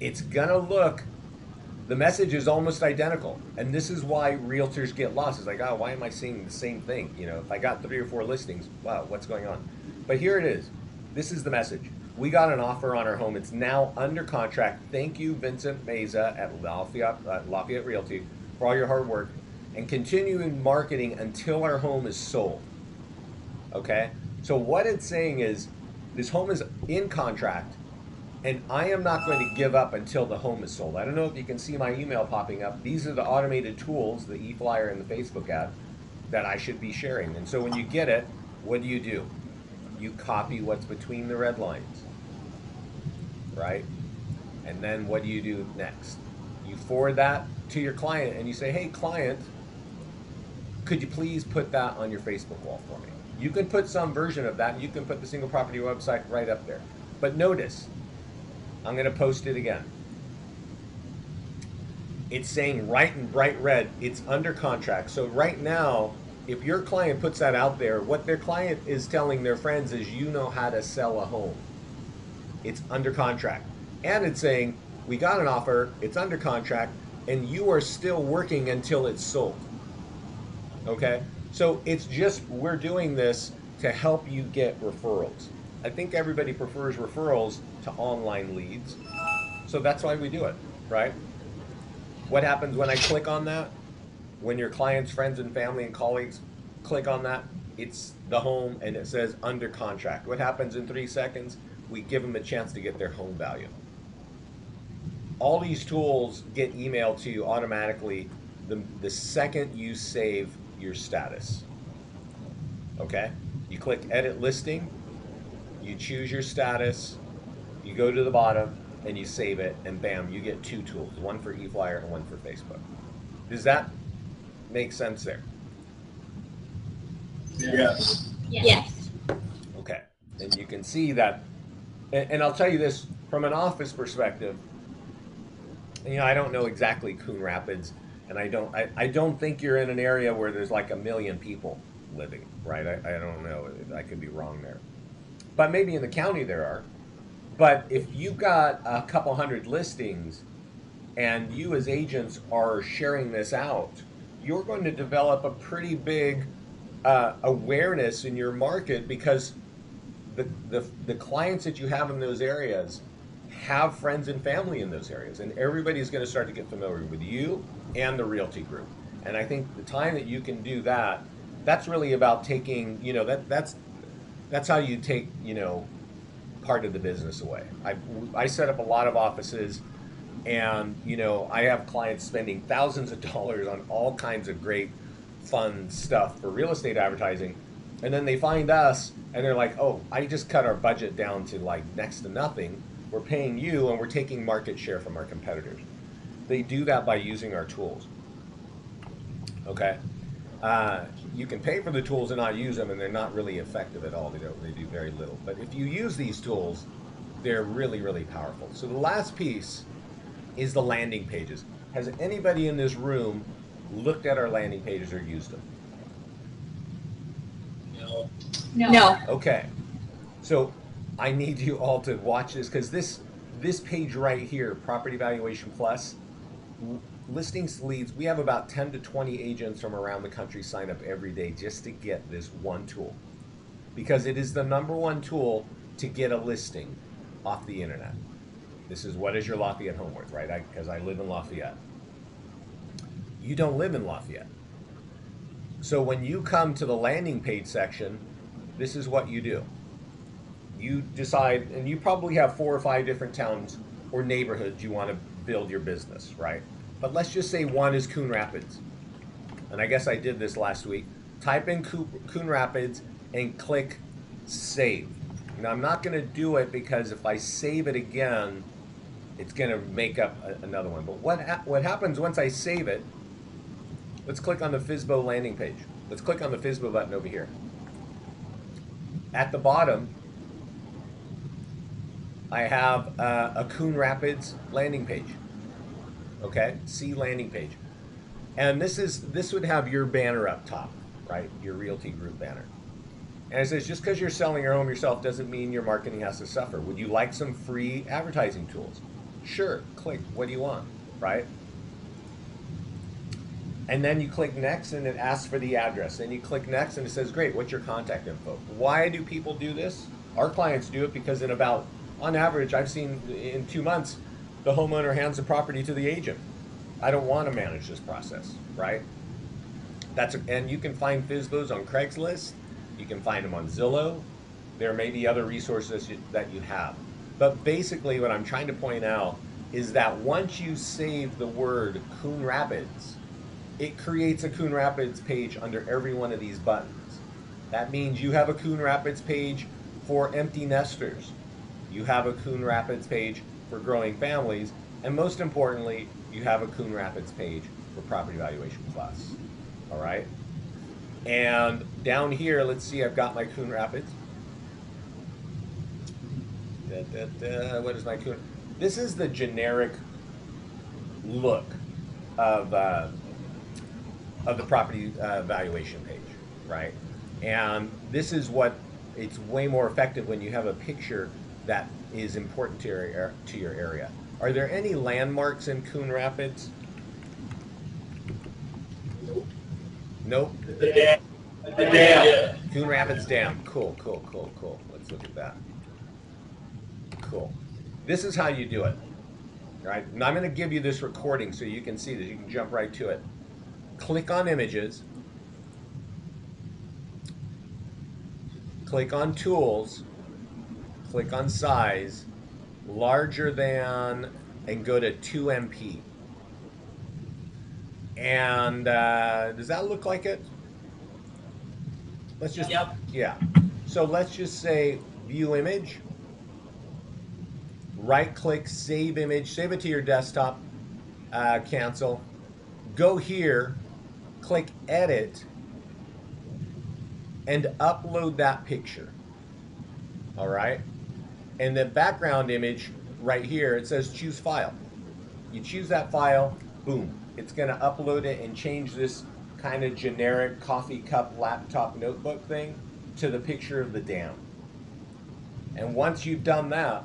It's gonna look, the message is almost identical. And this is why realtors get lost. It's like, oh, why am I seeing the same thing? You know, if I got three or four listings, wow, what's going on? But here it is. This is the message. We got an offer on our home. It's now under contract. Thank you, Vincent Meza at Lafayette, uh, Lafayette Realty, for all your hard work and continuing marketing until our home is sold. Okay? So, what it's saying is this home is in contract and I am not going to give up until the home is sold. I don't know if you can see my email popping up. These are the automated tools, the e-flyer and the Facebook ad, that I should be sharing. And so when you get it, what do you do? You copy what's between the red lines, right? And then what do you do next? You forward that to your client and you say, hey, client, could you please put that on your Facebook wall for me? You can put some version of that. You can put the single property website right up there. But notice, I'm going to post it again. It's saying right in bright red, it's under contract. So right now, if your client puts that out there, what their client is telling their friends is you know how to sell a home. It's under contract. And it's saying, we got an offer, it's under contract, and you are still working until it's sold. Okay? So it's just, we're doing this to help you get referrals. I think everybody prefers referrals to online leads. So that's why we do it, right? What happens when I click on that? When your clients, friends, and family and colleagues click on that, it's the home and it says under contract. What happens in three seconds? We give them a chance to get their home value. All these tools get emailed to you automatically the, the second you save your status. Okay? You click edit listing, you choose your status, you go to the bottom, and you save it, and bam, you get two tools one for eFlyer and one for Facebook. Does that make sense there? Yes. Yes. Okay. And you can see that, and, and I'll tell you this from an office perspective. You know, I don't know exactly Coon Rapids, and I don't, I, I don't think you're in an area where there's like a million people living, right? I, I don't know. I could be wrong there. But maybe in the county there are. But if you've got a couple hundred listings and you as agents are sharing this out, you're going to develop a pretty big uh, awareness in your market because the, the, the clients that you have in those areas have friends and family in those areas. And everybody's going to start to get familiar with you and the realty group. And I think the time that you can do that, that's really about taking, you know, that that's that's how you take, you know, part of the business away. I, I set up a lot of offices and, you know, I have clients spending thousands of (laughs) dollars on all kinds of great fun stuff for real estate advertising. And then they find us and they're like, oh, I just cut our budget down to like next to nothing. We're paying you and we're taking market share from our competitors. They do that by using our tools. Okay? Uh, you can pay for the tools and not use them, and they're not really effective at all. They don't. They do very little. But if you use these tools, they're really, really powerful. So the last piece is the landing pages. Has anybody in this room looked at our landing pages or used them? No. No. Okay. So I need you all to watch this because this this page right here, Property Valuation Plus, listings leads, we have about 10 to 20 agents from around the country sign up every day just to get this one tool. Because it is the number one tool to get a listing off the internet. This is what is your Lafayette home worth, right? Because I, I live in Lafayette. You don't live in Lafayette. So when you come to the landing page section, this is what you do. You decide, and you probably have four or five different towns or neighborhoods you want to build your business, right? But let's just say one is Coon Rapids. And I guess I did this last week. Type in Coon Rapids and click save. Now I'm not going to do it because if I save it again, it's going to make up a, another one. But what ha what happens once I save it? Let's click on the FSBO landing page. Let's click on the FSBO button over here. At the bottom, I have uh, a Coon Rapids landing page okay? See landing page. And this is this would have your banner up top, right? Your Realty Group banner. And it says, just because you're selling your home yourself doesn't mean your marketing has to suffer. Would you like some free advertising tools? Sure, click. What do you want? Right? And then you click next and it asks for the address. Then you click next and it says, great, what's your contact info? Why do people do this? Our clients do it because in about, on average, I've seen in two months, the homeowner hands the property to the agent. I don't want to manage this process, right? That's a, and you can find FSBOs on Craigslist. You can find them on Zillow. There may be other resources you, that you have. But basically, what I'm trying to point out is that once you save the word Coon Rapids, it creates a Coon Rapids page under every one of these buttons. That means you have a Coon Rapids page for empty nesters. You have a Coon Rapids page for growing families. And most importantly, you have a Coon Rapids page for Property Valuation Plus. All right? And down here, let's see, I've got my Coon Rapids. Da, da, da, what is my Coon? This is the generic look of, uh, of the property uh, valuation page, right? And this is what it's way more effective when you have a picture that is important to your to your area. Are there any landmarks in Coon Rapids? Nope. The dam. The dam. Coon Rapids Dam. Cool, cool, cool, cool. Let's look at that. Cool. This is how you do it. All right. And I'm going to give you this recording so you can see this. You can jump right to it. Click on images. Click on tools. Click on size. Larger than and go to 2 MP. And uh, does that look like it? Let's just Yep. yeah. So let's just say view image. Right click, save image, save it to your desktop, uh, cancel. Go here, click edit, and upload that picture. All right. And the background image right here, it says choose file. You choose that file, boom. It's going to upload it and change this kind of generic coffee cup laptop notebook thing to the picture of the dam. And once you've done that,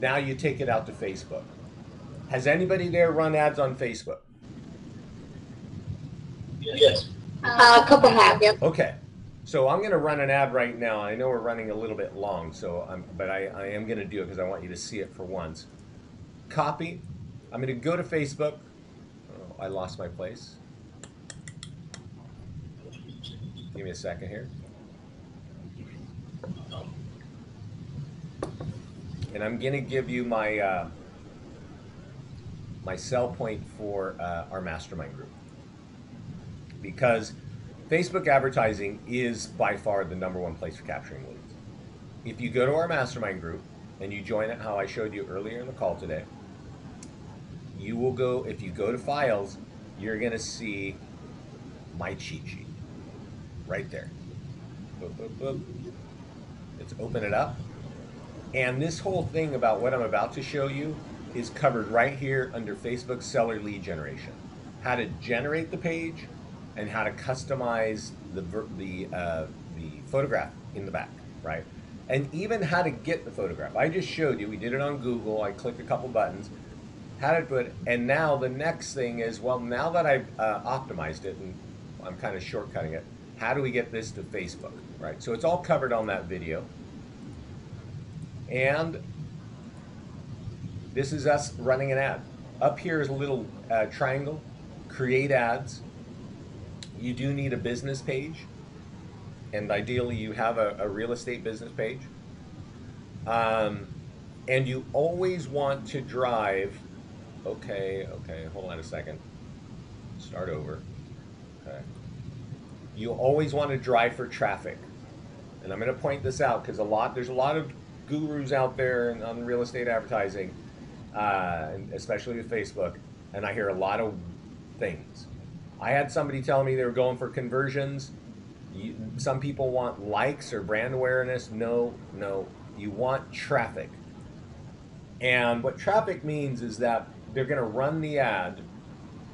now you take it out to Facebook. Has anybody there run ads on Facebook? Yes. Uh, a couple have, yep. Okay. So I'm going to run an ad right now. I know we're running a little bit long, so I'm, but I, I am going to do it because I want you to see it for once. Copy. I'm going to go to Facebook. Oh, I lost my place. Give me a second here. And I'm going to give you my uh, my sell point for uh, our mastermind group because Facebook advertising is by far the number one place for capturing leads. If you go to our mastermind group and you join it how I showed you earlier in the call today, you will go, if you go to files, you're going to see my cheat sheet right there. Boop, boop, boop. Let's open it up. And this whole thing about what I'm about to show you is covered right here under Facebook seller lead generation. How to generate the page, and how to customize the the uh, the photograph in the back, right? And even how to get the photograph. I just showed you. We did it on Google. I clicked a couple buttons. How to put. And now the next thing is well, now that I've uh, optimized it and I'm kind of shortcutting it. How do we get this to Facebook, right? So it's all covered on that video. And this is us running an ad. Up here is a little uh, triangle. Create ads you do need a business page, and ideally you have a, a real estate business page. Um, and you always want to drive. Okay, okay, hold on a second. Start over. Okay. You always want to drive for traffic, and I'm going to point this out because a lot there's a lot of gurus out there in- on real estate advertising, uh, especially with Facebook, and I hear a lot of things. I had somebody tell me they were going for conversions. You, some people want likes or brand awareness. No, no. You want traffic. And what traffic means is that they're going to run the ad.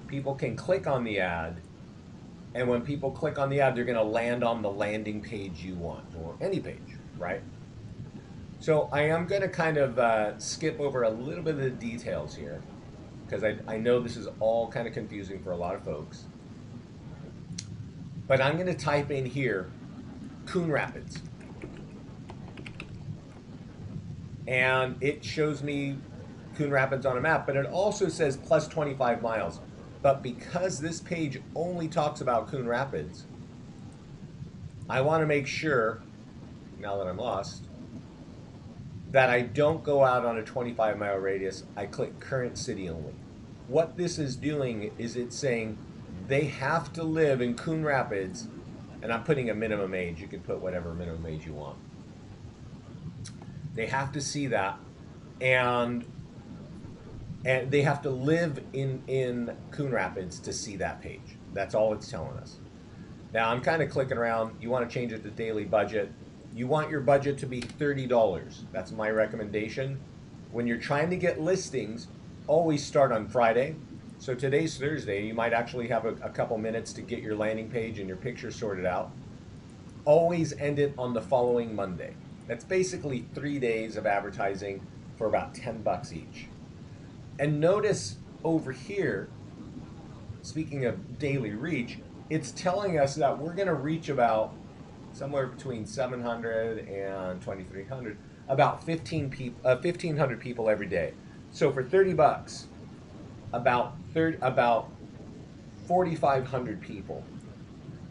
People can click on the ad. And when people click on the ad, they're going to land on the landing page you want, or any page, right? So I am going to kind of uh, skip over a little bit of the details here, because I, I know this is all kind of confusing for a lot of folks. But I'm going to type in here Coon Rapids. And it shows me Coon Rapids on a map, but it also says plus 25 miles. But because this page only talks about Coon Rapids, I want to make sure, now that I'm lost, that I don't go out on a 25 mile radius. I click current city only. What this is doing is it's saying they have to live in Coon Rapids, and I'm putting a minimum age. You can put whatever minimum age you want. They have to see that, and and they have to live in in Coon Rapids to see that page. That's all it's telling us. Now I'm kind of clicking around. You want to change it to daily budget. You want your budget to be thirty dollars. That's my recommendation. When you're trying to get listings, always start on Friday. So today's Thursday. You might actually have a, a couple minutes to get your landing page and your picture sorted out. Always end it on the following Monday. That's basically three days of advertising for about ten bucks each. And notice over here, speaking of daily reach, it's telling us that we're going to reach about somewhere between 700 and 2300, about 15 people, uh, 1500 people every day. So for 30 bucks, about 30, about 4,500 people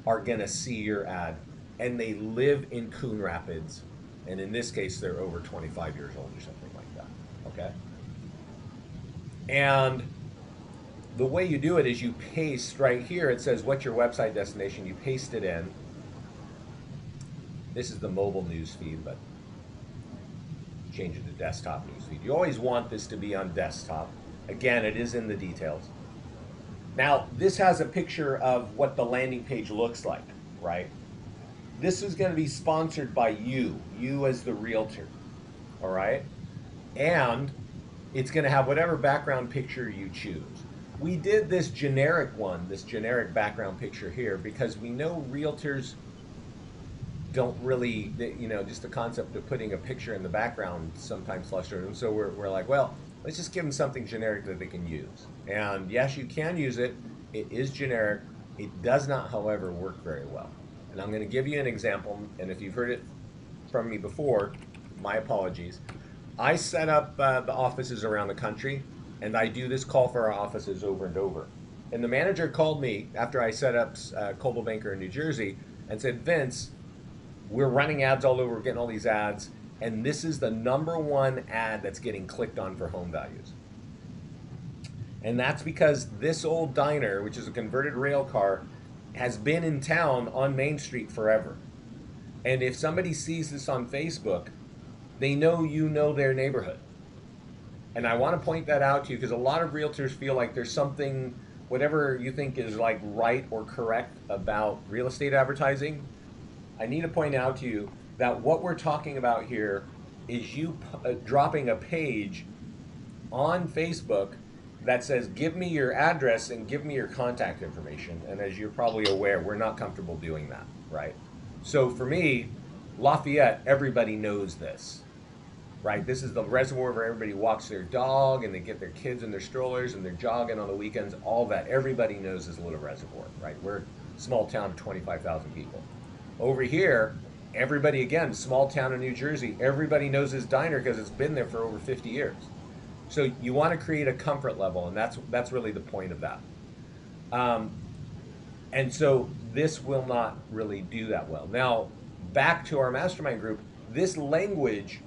are going to see your ad, and they live in Coon Rapids, and in this case, they're over 25 years old or something like that. Okay. And the way you do it is you paste right here. It says what's your website destination. You paste it in. This is the mobile news feed, but change it to desktop news feed. You always want this to be on desktop. Again, it is in the details. Now, this has a picture of what the landing page looks like, right? This is going to be sponsored by you, you as the realtor, all right? And it's going to have whatever background picture you choose. We did this generic one, this generic background picture here, because we know realtors don't really, you know, just the concept of putting a picture in the background sometimes frustrates them. So we're, we're like, well, let's just give them something generic that they can use. And yes, you can use it. It is generic. It does not, however, work very well. And I'm going to give you an example. And if you've heard it from me before, my apologies. I set up uh, the offices around the country, and I do this call for our offices over and over. And the manager called me after I set up uh, Banker in New Jersey and said, Vince, we're running ads all over, we're getting all these ads, and this is the number one ad that's getting clicked on for home values. And that's because this old diner, which is a converted rail car, has been in town on Main Street forever. And if somebody sees this on Facebook, they know you know their neighborhood. And I want to point that out to you because a lot of realtors feel like there's something, whatever you think is like right or correct about real estate advertising. I need to point out to you that what we're talking about here is you p- uh, dropping a page on Facebook that says, Give me your address and give me your contact information. And as you're probably aware, we're not comfortable doing that, right? So for me, Lafayette, everybody knows this, right? This is the reservoir where everybody walks their dog and they get their kids in their strollers and they're jogging on the weekends. All that everybody knows this little reservoir, right? We're a small town of 25,000 people. Over here, everybody again, small town in New Jersey, everybody knows this diner because it's been there for over 50 years. So you want to create a comfort level, and that's that's really the point of that. Um, and so this will not really do that well. Now, back to our mastermind group, this language,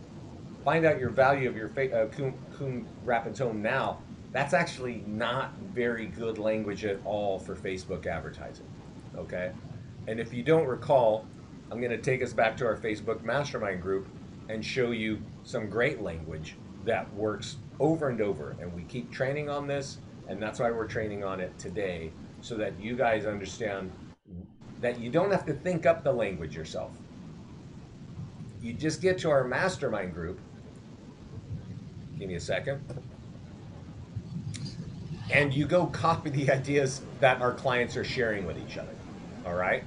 find out your value of your fa- uh, Coon Rapids home now, that's actually not very good language at all for Facebook advertising. Okay? And if you don't recall, I'm going to take us back to our Facebook mastermind group and show you some great language that works over and over. And we keep training on this, and that's why we're training on it today so that you guys understand that you don't have to think up the language yourself you just get to our mastermind group. Give me a second. And you go copy the (laughs) ideas that our clients are sharing with each other. All right.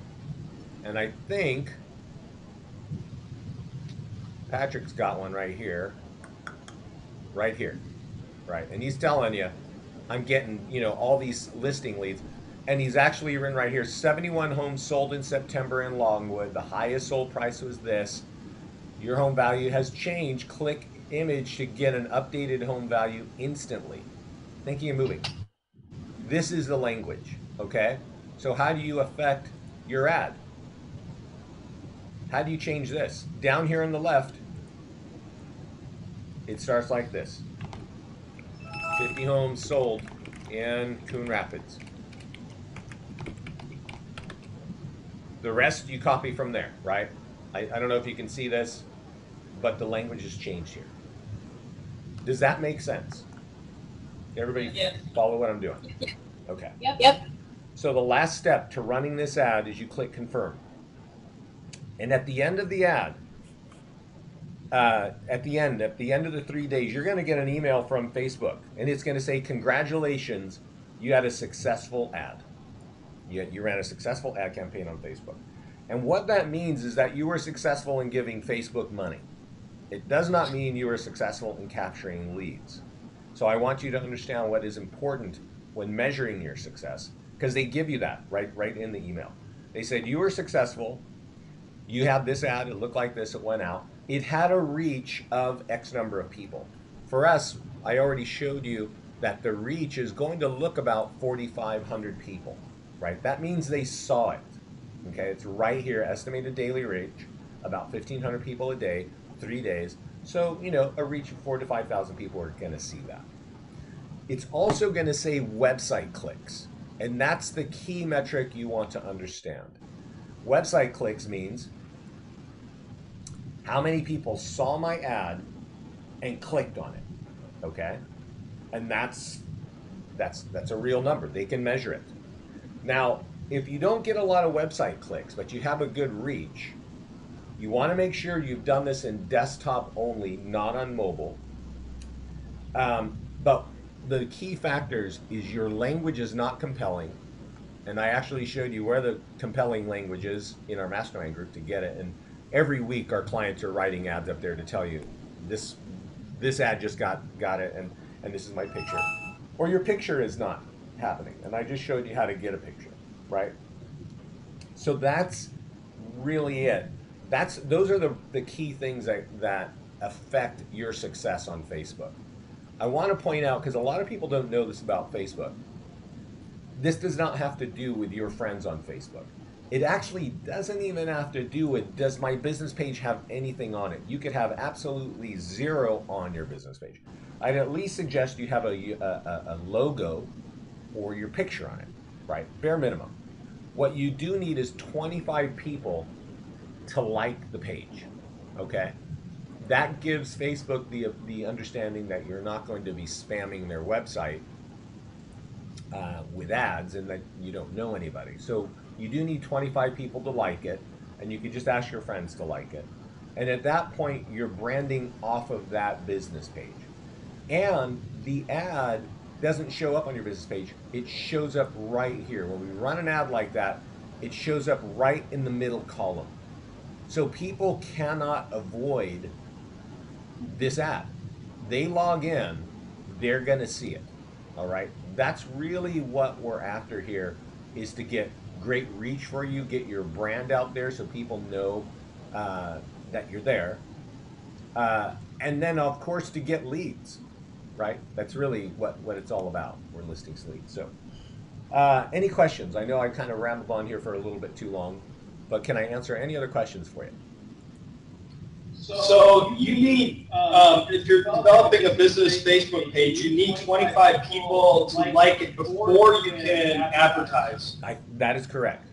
And I think Patrick's got one right here. Right here. Right. And he's telling you, I'm getting, you know, all these listing leads. And he's actually written right here 71 homes sold in September in Longwood. The highest sold price was this. Your home value has changed. Click image to get an updated home value instantly. Thinking of moving. This is the language, okay? So, how do you affect your ad? How do you change this? Down here on the left, it starts like this 50 homes sold in Coon Rapids. The rest you copy from there, right? I, I don't know if you can see this, but the language has changed here. Does that make sense? Everybody Yes. follow what I'm doing? Yeah. Okay. Yep. So the last step to running this ad is you click confirm. And at the end of the ad, uh, at the end, at the end of the three days, you're going to get an email from Facebook, and it's going to say, "Congratulations, you had a successful ad. You, you ran a successful ad campaign on Facebook." And what that means is that you were successful in giving Facebook money. It does not mean you were successful in capturing leads. So I want you to understand what is important when measuring your success, because they give you that right right in the email. They said you were successful. You have this ad. It looked like this. It went out. It had a reach of X number of people. For us, I already showed you that the reach is going to look about 4,500 people, right? That means they saw it. Okay, it's right here. Estimated daily reach, about 1,500 people a day, three days. So you know, a reach of four to 5,000 people are going to see that. It's also going to say website clicks, and that's the key metric you want to understand. Website clicks means how many people saw my ad and clicked on it. Okay? And that's that's that's a real number. They can measure it. Now, if you don't get a lot of website clicks, but you have a good reach, you want to make sure you've done this in desktop only, not on mobile. Um, but the key factors is your language is not compelling. And I actually showed you where the compelling language is in our mastermind group to get it. And every week our clients are writing ads up there to tell you this this ad just got got it and and this is my picture. Or your picture is not happening. And I just showed you how to get a picture, right? So that's really it. That's those are the, the key things that, that affect your success on Facebook. I want to point out because a lot of people don't know this about Facebook. This does not have to do with your friends on Facebook. It actually doesn't even have to do with does my business page have anything on it. You could have absolutely zero on your business page. I'd at least suggest you have a, a, a logo or your picture on it, right? Bare minimum. What you do need is 25 people to like the page, okay? That gives Facebook the, the understanding that you're not going to be spamming their website uh, with ads and that you don't know anybody. So you do need 25 people to like it, and you could just ask your friends to like it. And at that point, you're branding off of that business page. And the ad doesn't show up on your business page, it shows up right here. When we run an ad like that, it shows up right in the middle column. So people cannot avoid this ad. They log in, they're going to see it. All right? That's really what we're after here is to get great reach for you, get your brand out there so people know uh, that you're there. Uh, and then, of course, to get leads, right? That's really what, what it's all about. We're listing leads. So, uh, any questions? I know I kind of rambled on here for a little bit too long, but can I answer any other questions for you? So you need, um, if you're developing a business Facebook page, you need 25 people to like it before you can advertise. I, that is correct.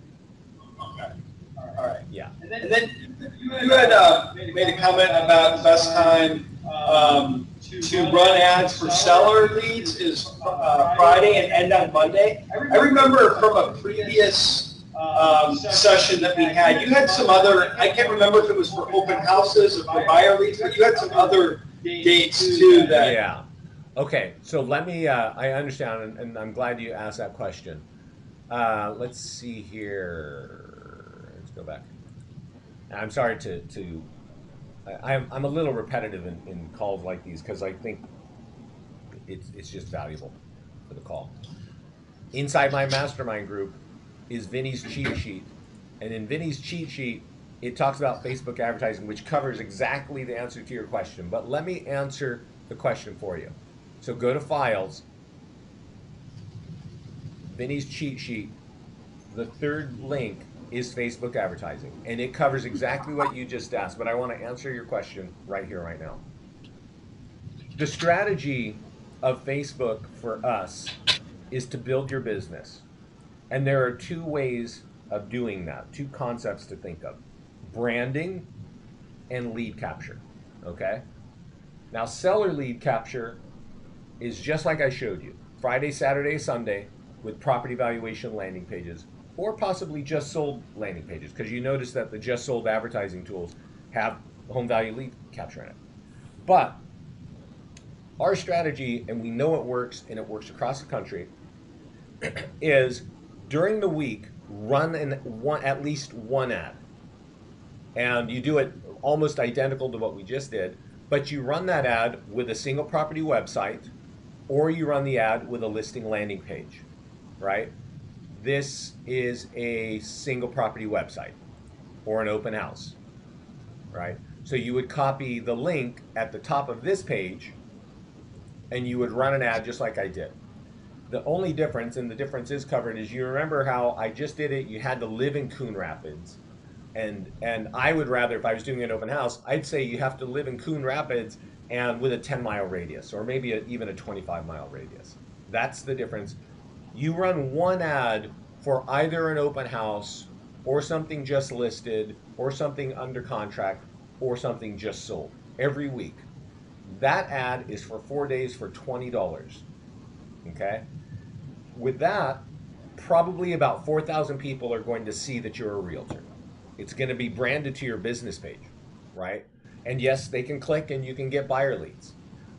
Okay. All right. Yeah. And then you had uh, made a comment about the best time um, to run ads for seller leads is uh, Friday and end on Monday. I remember from a previous um, session that we had, you had some other, I can't remember if it was for open houses or for buyer leads, but you had some other dates too that. Yeah. Okay. So let me. Uh, I understand, and, and I'm glad you asked that question. Uh, let's see here. Let's go back. I'm sorry to to. I, I'm I'm a little repetitive in, in calls like these because I think it's it's just valuable for the call. Inside my mastermind group is Vinny's cheat sheet, and in Vinny's cheat sheet, it talks about Facebook advertising, which covers exactly the answer to your question. But let me answer the question for you. So go to Files, Vinny's cheat sheet. The third link is Facebook advertising, and it covers exactly what you just asked. But I want to answer your question right here, right now. The strategy of Facebook for us is to build your business. And there are two ways of doing that, two concepts to think of branding and lead capture. Okay? Now, seller lead capture is just like I showed you Friday, Saturday, Sunday with property valuation landing pages or possibly just sold landing pages because you notice that the just sold advertising tools have home value lead capture in it. But our strategy, and we know it works and it works across the country, (clears throat) is during the week run an, one, at least one ad. And you do it almost identical to what we just did, but you run that ad with a single property website or you run the ad with a listing landing page, right? This is a single property website or an open house, right? So you would copy the link at the top of this page and you would run an ad just like I did. The only difference, and the difference is covered, is you remember how I just did it, you had to live in Coon Rapids. And and I would rather, if I was doing an open house, I'd say you have to live in Coon Rapids and with a 10 mile radius, or maybe a, even a 25 mile radius. That's the difference. You run one ad for either an open house or something just listed or something under contract or something just sold every week. That ad is for four days for $20. Okay? With that, probably about 4,000 people are going to see that you're a realtor. It's going to be branded to your business page, right? And yes, they can click and you can get buyer leads.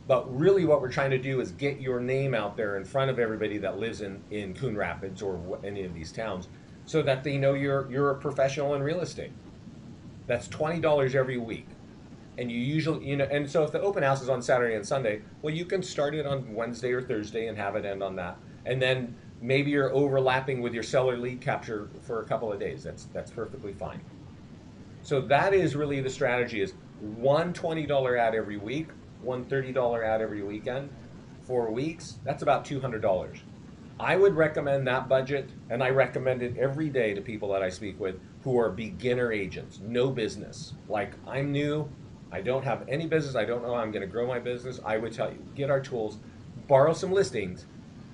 But really, what we're trying to do is get your name out there in front of everybody that lives in, in Coon Rapids or any of these towns so that they know you're, you're a professional in real estate. That's $20 every week and you usually you know and so if the open house is on saturday and sunday well you can start it on wednesday or thursday and have it end on that. And then maybe you're overlapping with your seller lead capture for a couple of days. That's that's perfectly fine. So that is really the strategy is one $20 ad every week one $30 ad every weekend four weeks that's about $200 i would recommend that budget and i recommend it every day to people that i speak with who are beginner agents no business. Like i'm new I don't have any business. I don't know how I'm going to grow my business. I would tell you get our tools, borrow some listings,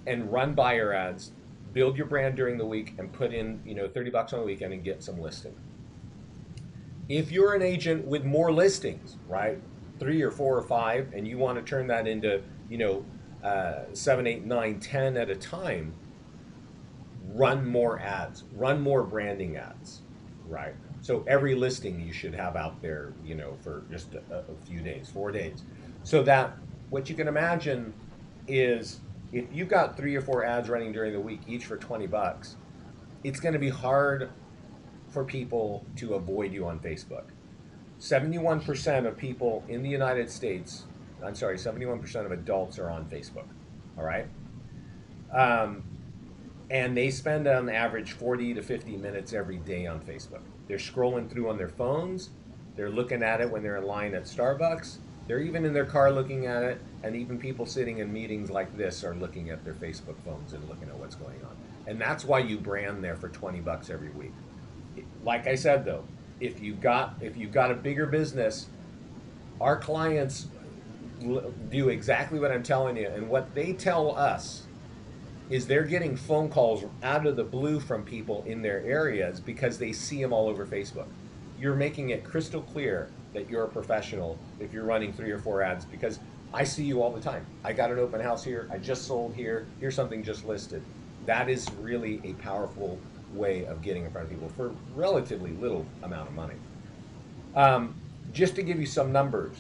and run buyer ads. Build your brand during the week and put in you know 30 bucks on the weekend and get some listing. If you're an agent with more listings, right, three or four or five, and you want to turn that into you know uh, seven, eight, nine, ten at a time, run more ads, run more branding ads, right? So every listing you should have out there, you know, for just a, a few days, four days. So that what you can imagine is if you've got three or four ads running during the week, each for 20 bucks, it's going to be hard for people to avoid you on Facebook. 71% of people in the United States, I'm sorry, 71% of adults are on Facebook. All right. Um, and they spend on average 40 to 50 minutes every day on Facebook. They're scrolling through on their phones. They're looking at it when they're in line at Starbucks. They're even in their car looking at it. And even people sitting in meetings like this are looking at their Facebook phones and looking at what's going on. And that's why you brand there for 20 bucks every week. Like I said though, if you've got if you've got a bigger business, our clients do exactly what I'm telling you and what they tell us is they're getting phone calls out of the blue from people in their areas because they see them all over Facebook. You're making it crystal clear that you're a professional if you're running three or four ads because I see you all the time. I got an open house here, I just sold here, here's something just listed. That is really a powerful way of getting in front of people for relatively little amount of money. Um, just to give you some numbers,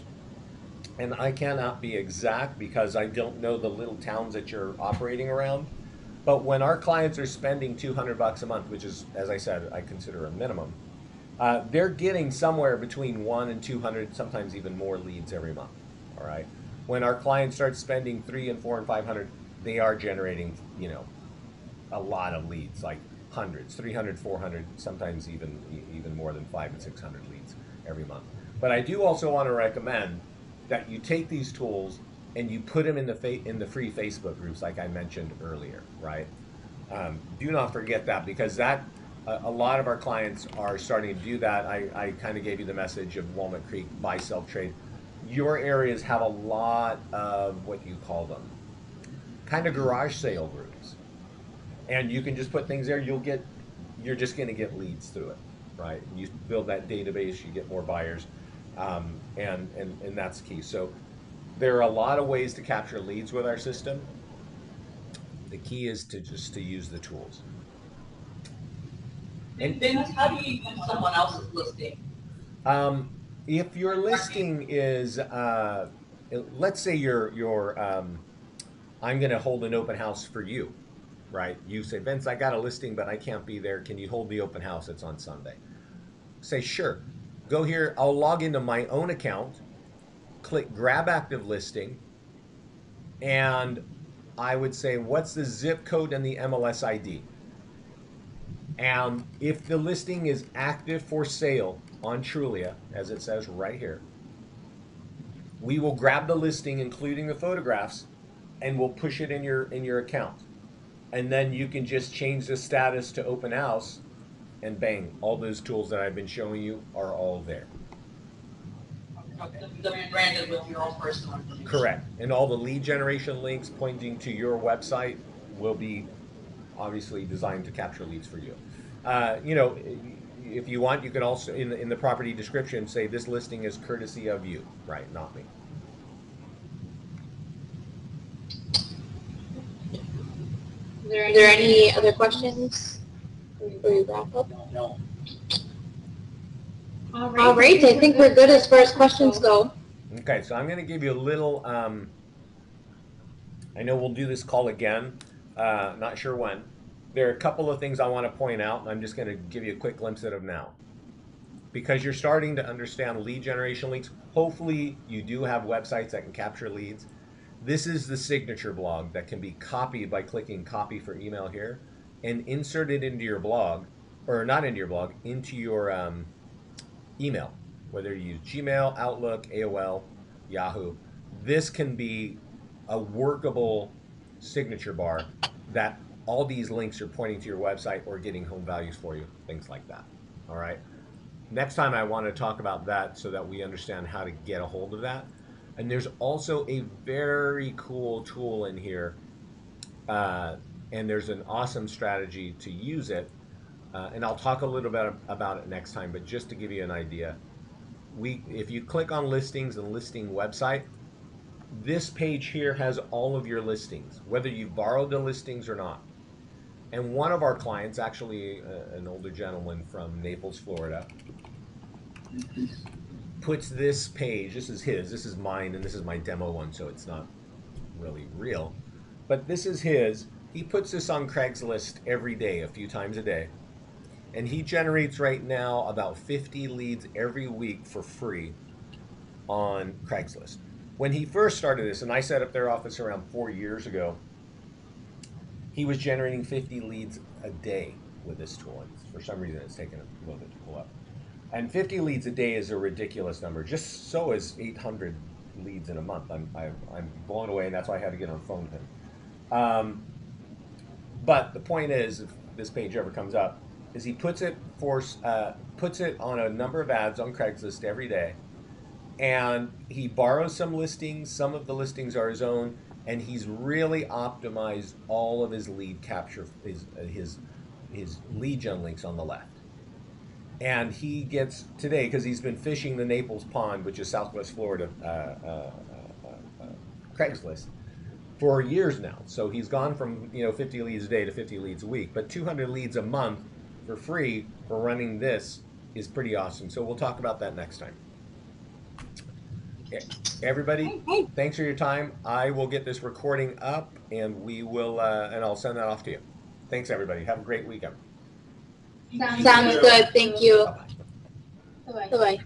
and I cannot be exact because I don't know the little towns that you're operating around. But when our clients are spending 200 bucks a month, which is, as I said, I consider a minimum, uh, they're getting somewhere between one and 200, sometimes even more leads every month. All right. When our clients start spending three and four and 500, they are generating, you know, a lot of leads, like hundreds, 300, 400, sometimes even even more than five and 600 leads every month. But I do also want to recommend that you take these tools and you put them in the fa- in the free Facebook groups, like I mentioned earlier, right? Um, do not forget that because that a, a lot of our clients are starting to do that. I, I kind of gave you the message of Walnut Creek buy sell trade. Your areas have a lot of what you call them, kind of garage sale groups, and you can just put things there. You'll get, you're just going to get leads through it, right? You build that database, you get more buyers, um, and and and that's key. So there are a lot of ways to capture leads with our system. The key is to just to use the tools. And Dennis, how do you use someone else's listing? Um, if your listing is, uh, let's say your your, um, I'm going to hold an open house for you, right? You say, Vince, I got a listing, but I can't be there. Can you hold the open house? It's on Sunday. Say, sure. Go here. I'll log into my own account, click grab active listing, and I would say, what's the zip code and the MLS ID? And if the listing is active for sale on Trulia, as it says right here, we will grab the listing, including the photographs, and we'll push it in your in your account. And then you can just change the status to open house, and bang, all those tools that I've been showing you are all there. They'll be branded with your own personal information. Correct. And all the lead generation links pointing to your website will be obviously designed to capture leads for you. Uh, you know, if you want, you can also in the, in the property description say this listing is courtesy of you, right? Not me. Are there any, there any other questions before we wrap up? No. All right, I think we're good as far as questions go. Okay, so I'm going to give you a little. Um, I know we'll do this call again. Uh, not sure when. There are a couple of things I want to point out, and I'm just going to give you a quick glimpse at them now. Because you're starting to understand lead generation links. Hopefully, you do have websites that can capture leads. This is the signature blog that can be copied by clicking copy for email here and insert it into your blog, or not into your blog, into your um, email, whether you use Gmail, Outlook, AOL, Yahoo. This can be a workable signature bar that all these links are pointing to your website or getting home values for you, things like that. All right. Next time, I want to talk about that so that we understand how to get a hold of that. And there's also a very cool tool in here, uh, and there's an awesome strategy to use it. Uh, and I'll talk a little bit about it next time, but just to give you an idea, we if you click on listings and listing website, this page here has all of your listings, whether you borrowed the listings or not. And one of our clients, actually uh, an older gentleman from Naples, Florida, puts this page, this is his, this is mine, and this is my demo one, so it's not really real. But this is his. He puts this on Craigslist every day, a few times a day. And he generates right now about 50 leads every week for free on Craigslist. When he first started this, and I set up their office around four years ago, he was generating 50 leads a day with this tool. And for some reason, it's taken a little bit to pull up. And 50 leads a day is a ridiculous number. Just so is 800 leads in a month. I'm, I'm, I'm blown away, and that's why I had to get on the phone with him. Um, but the point is, if this page ever comes up, is he puts it for uh, puts it on a number of ads on Craigslist every day, and he borrows some listings. Some of the listings are his own, and he's really optimized all of his lead capture, his his his lead gen links on the left. And he gets today because he's been fishing the Naples Pond, which is Southwest Florida, uh, uh, uh, Craigslist for years now. So he's gone from you know 50 leads a day to 50 leads a week, but 200 leads a month for free for running this is pretty awesome. So we'll talk about that next time. Everybody, Hey, thanks for your time. I will get this recording up and we will, uh, and I'll send that off to you. Thanks, everybody. Have a great weekend. Sounds good. Thank you. Bye-bye. Bye bye.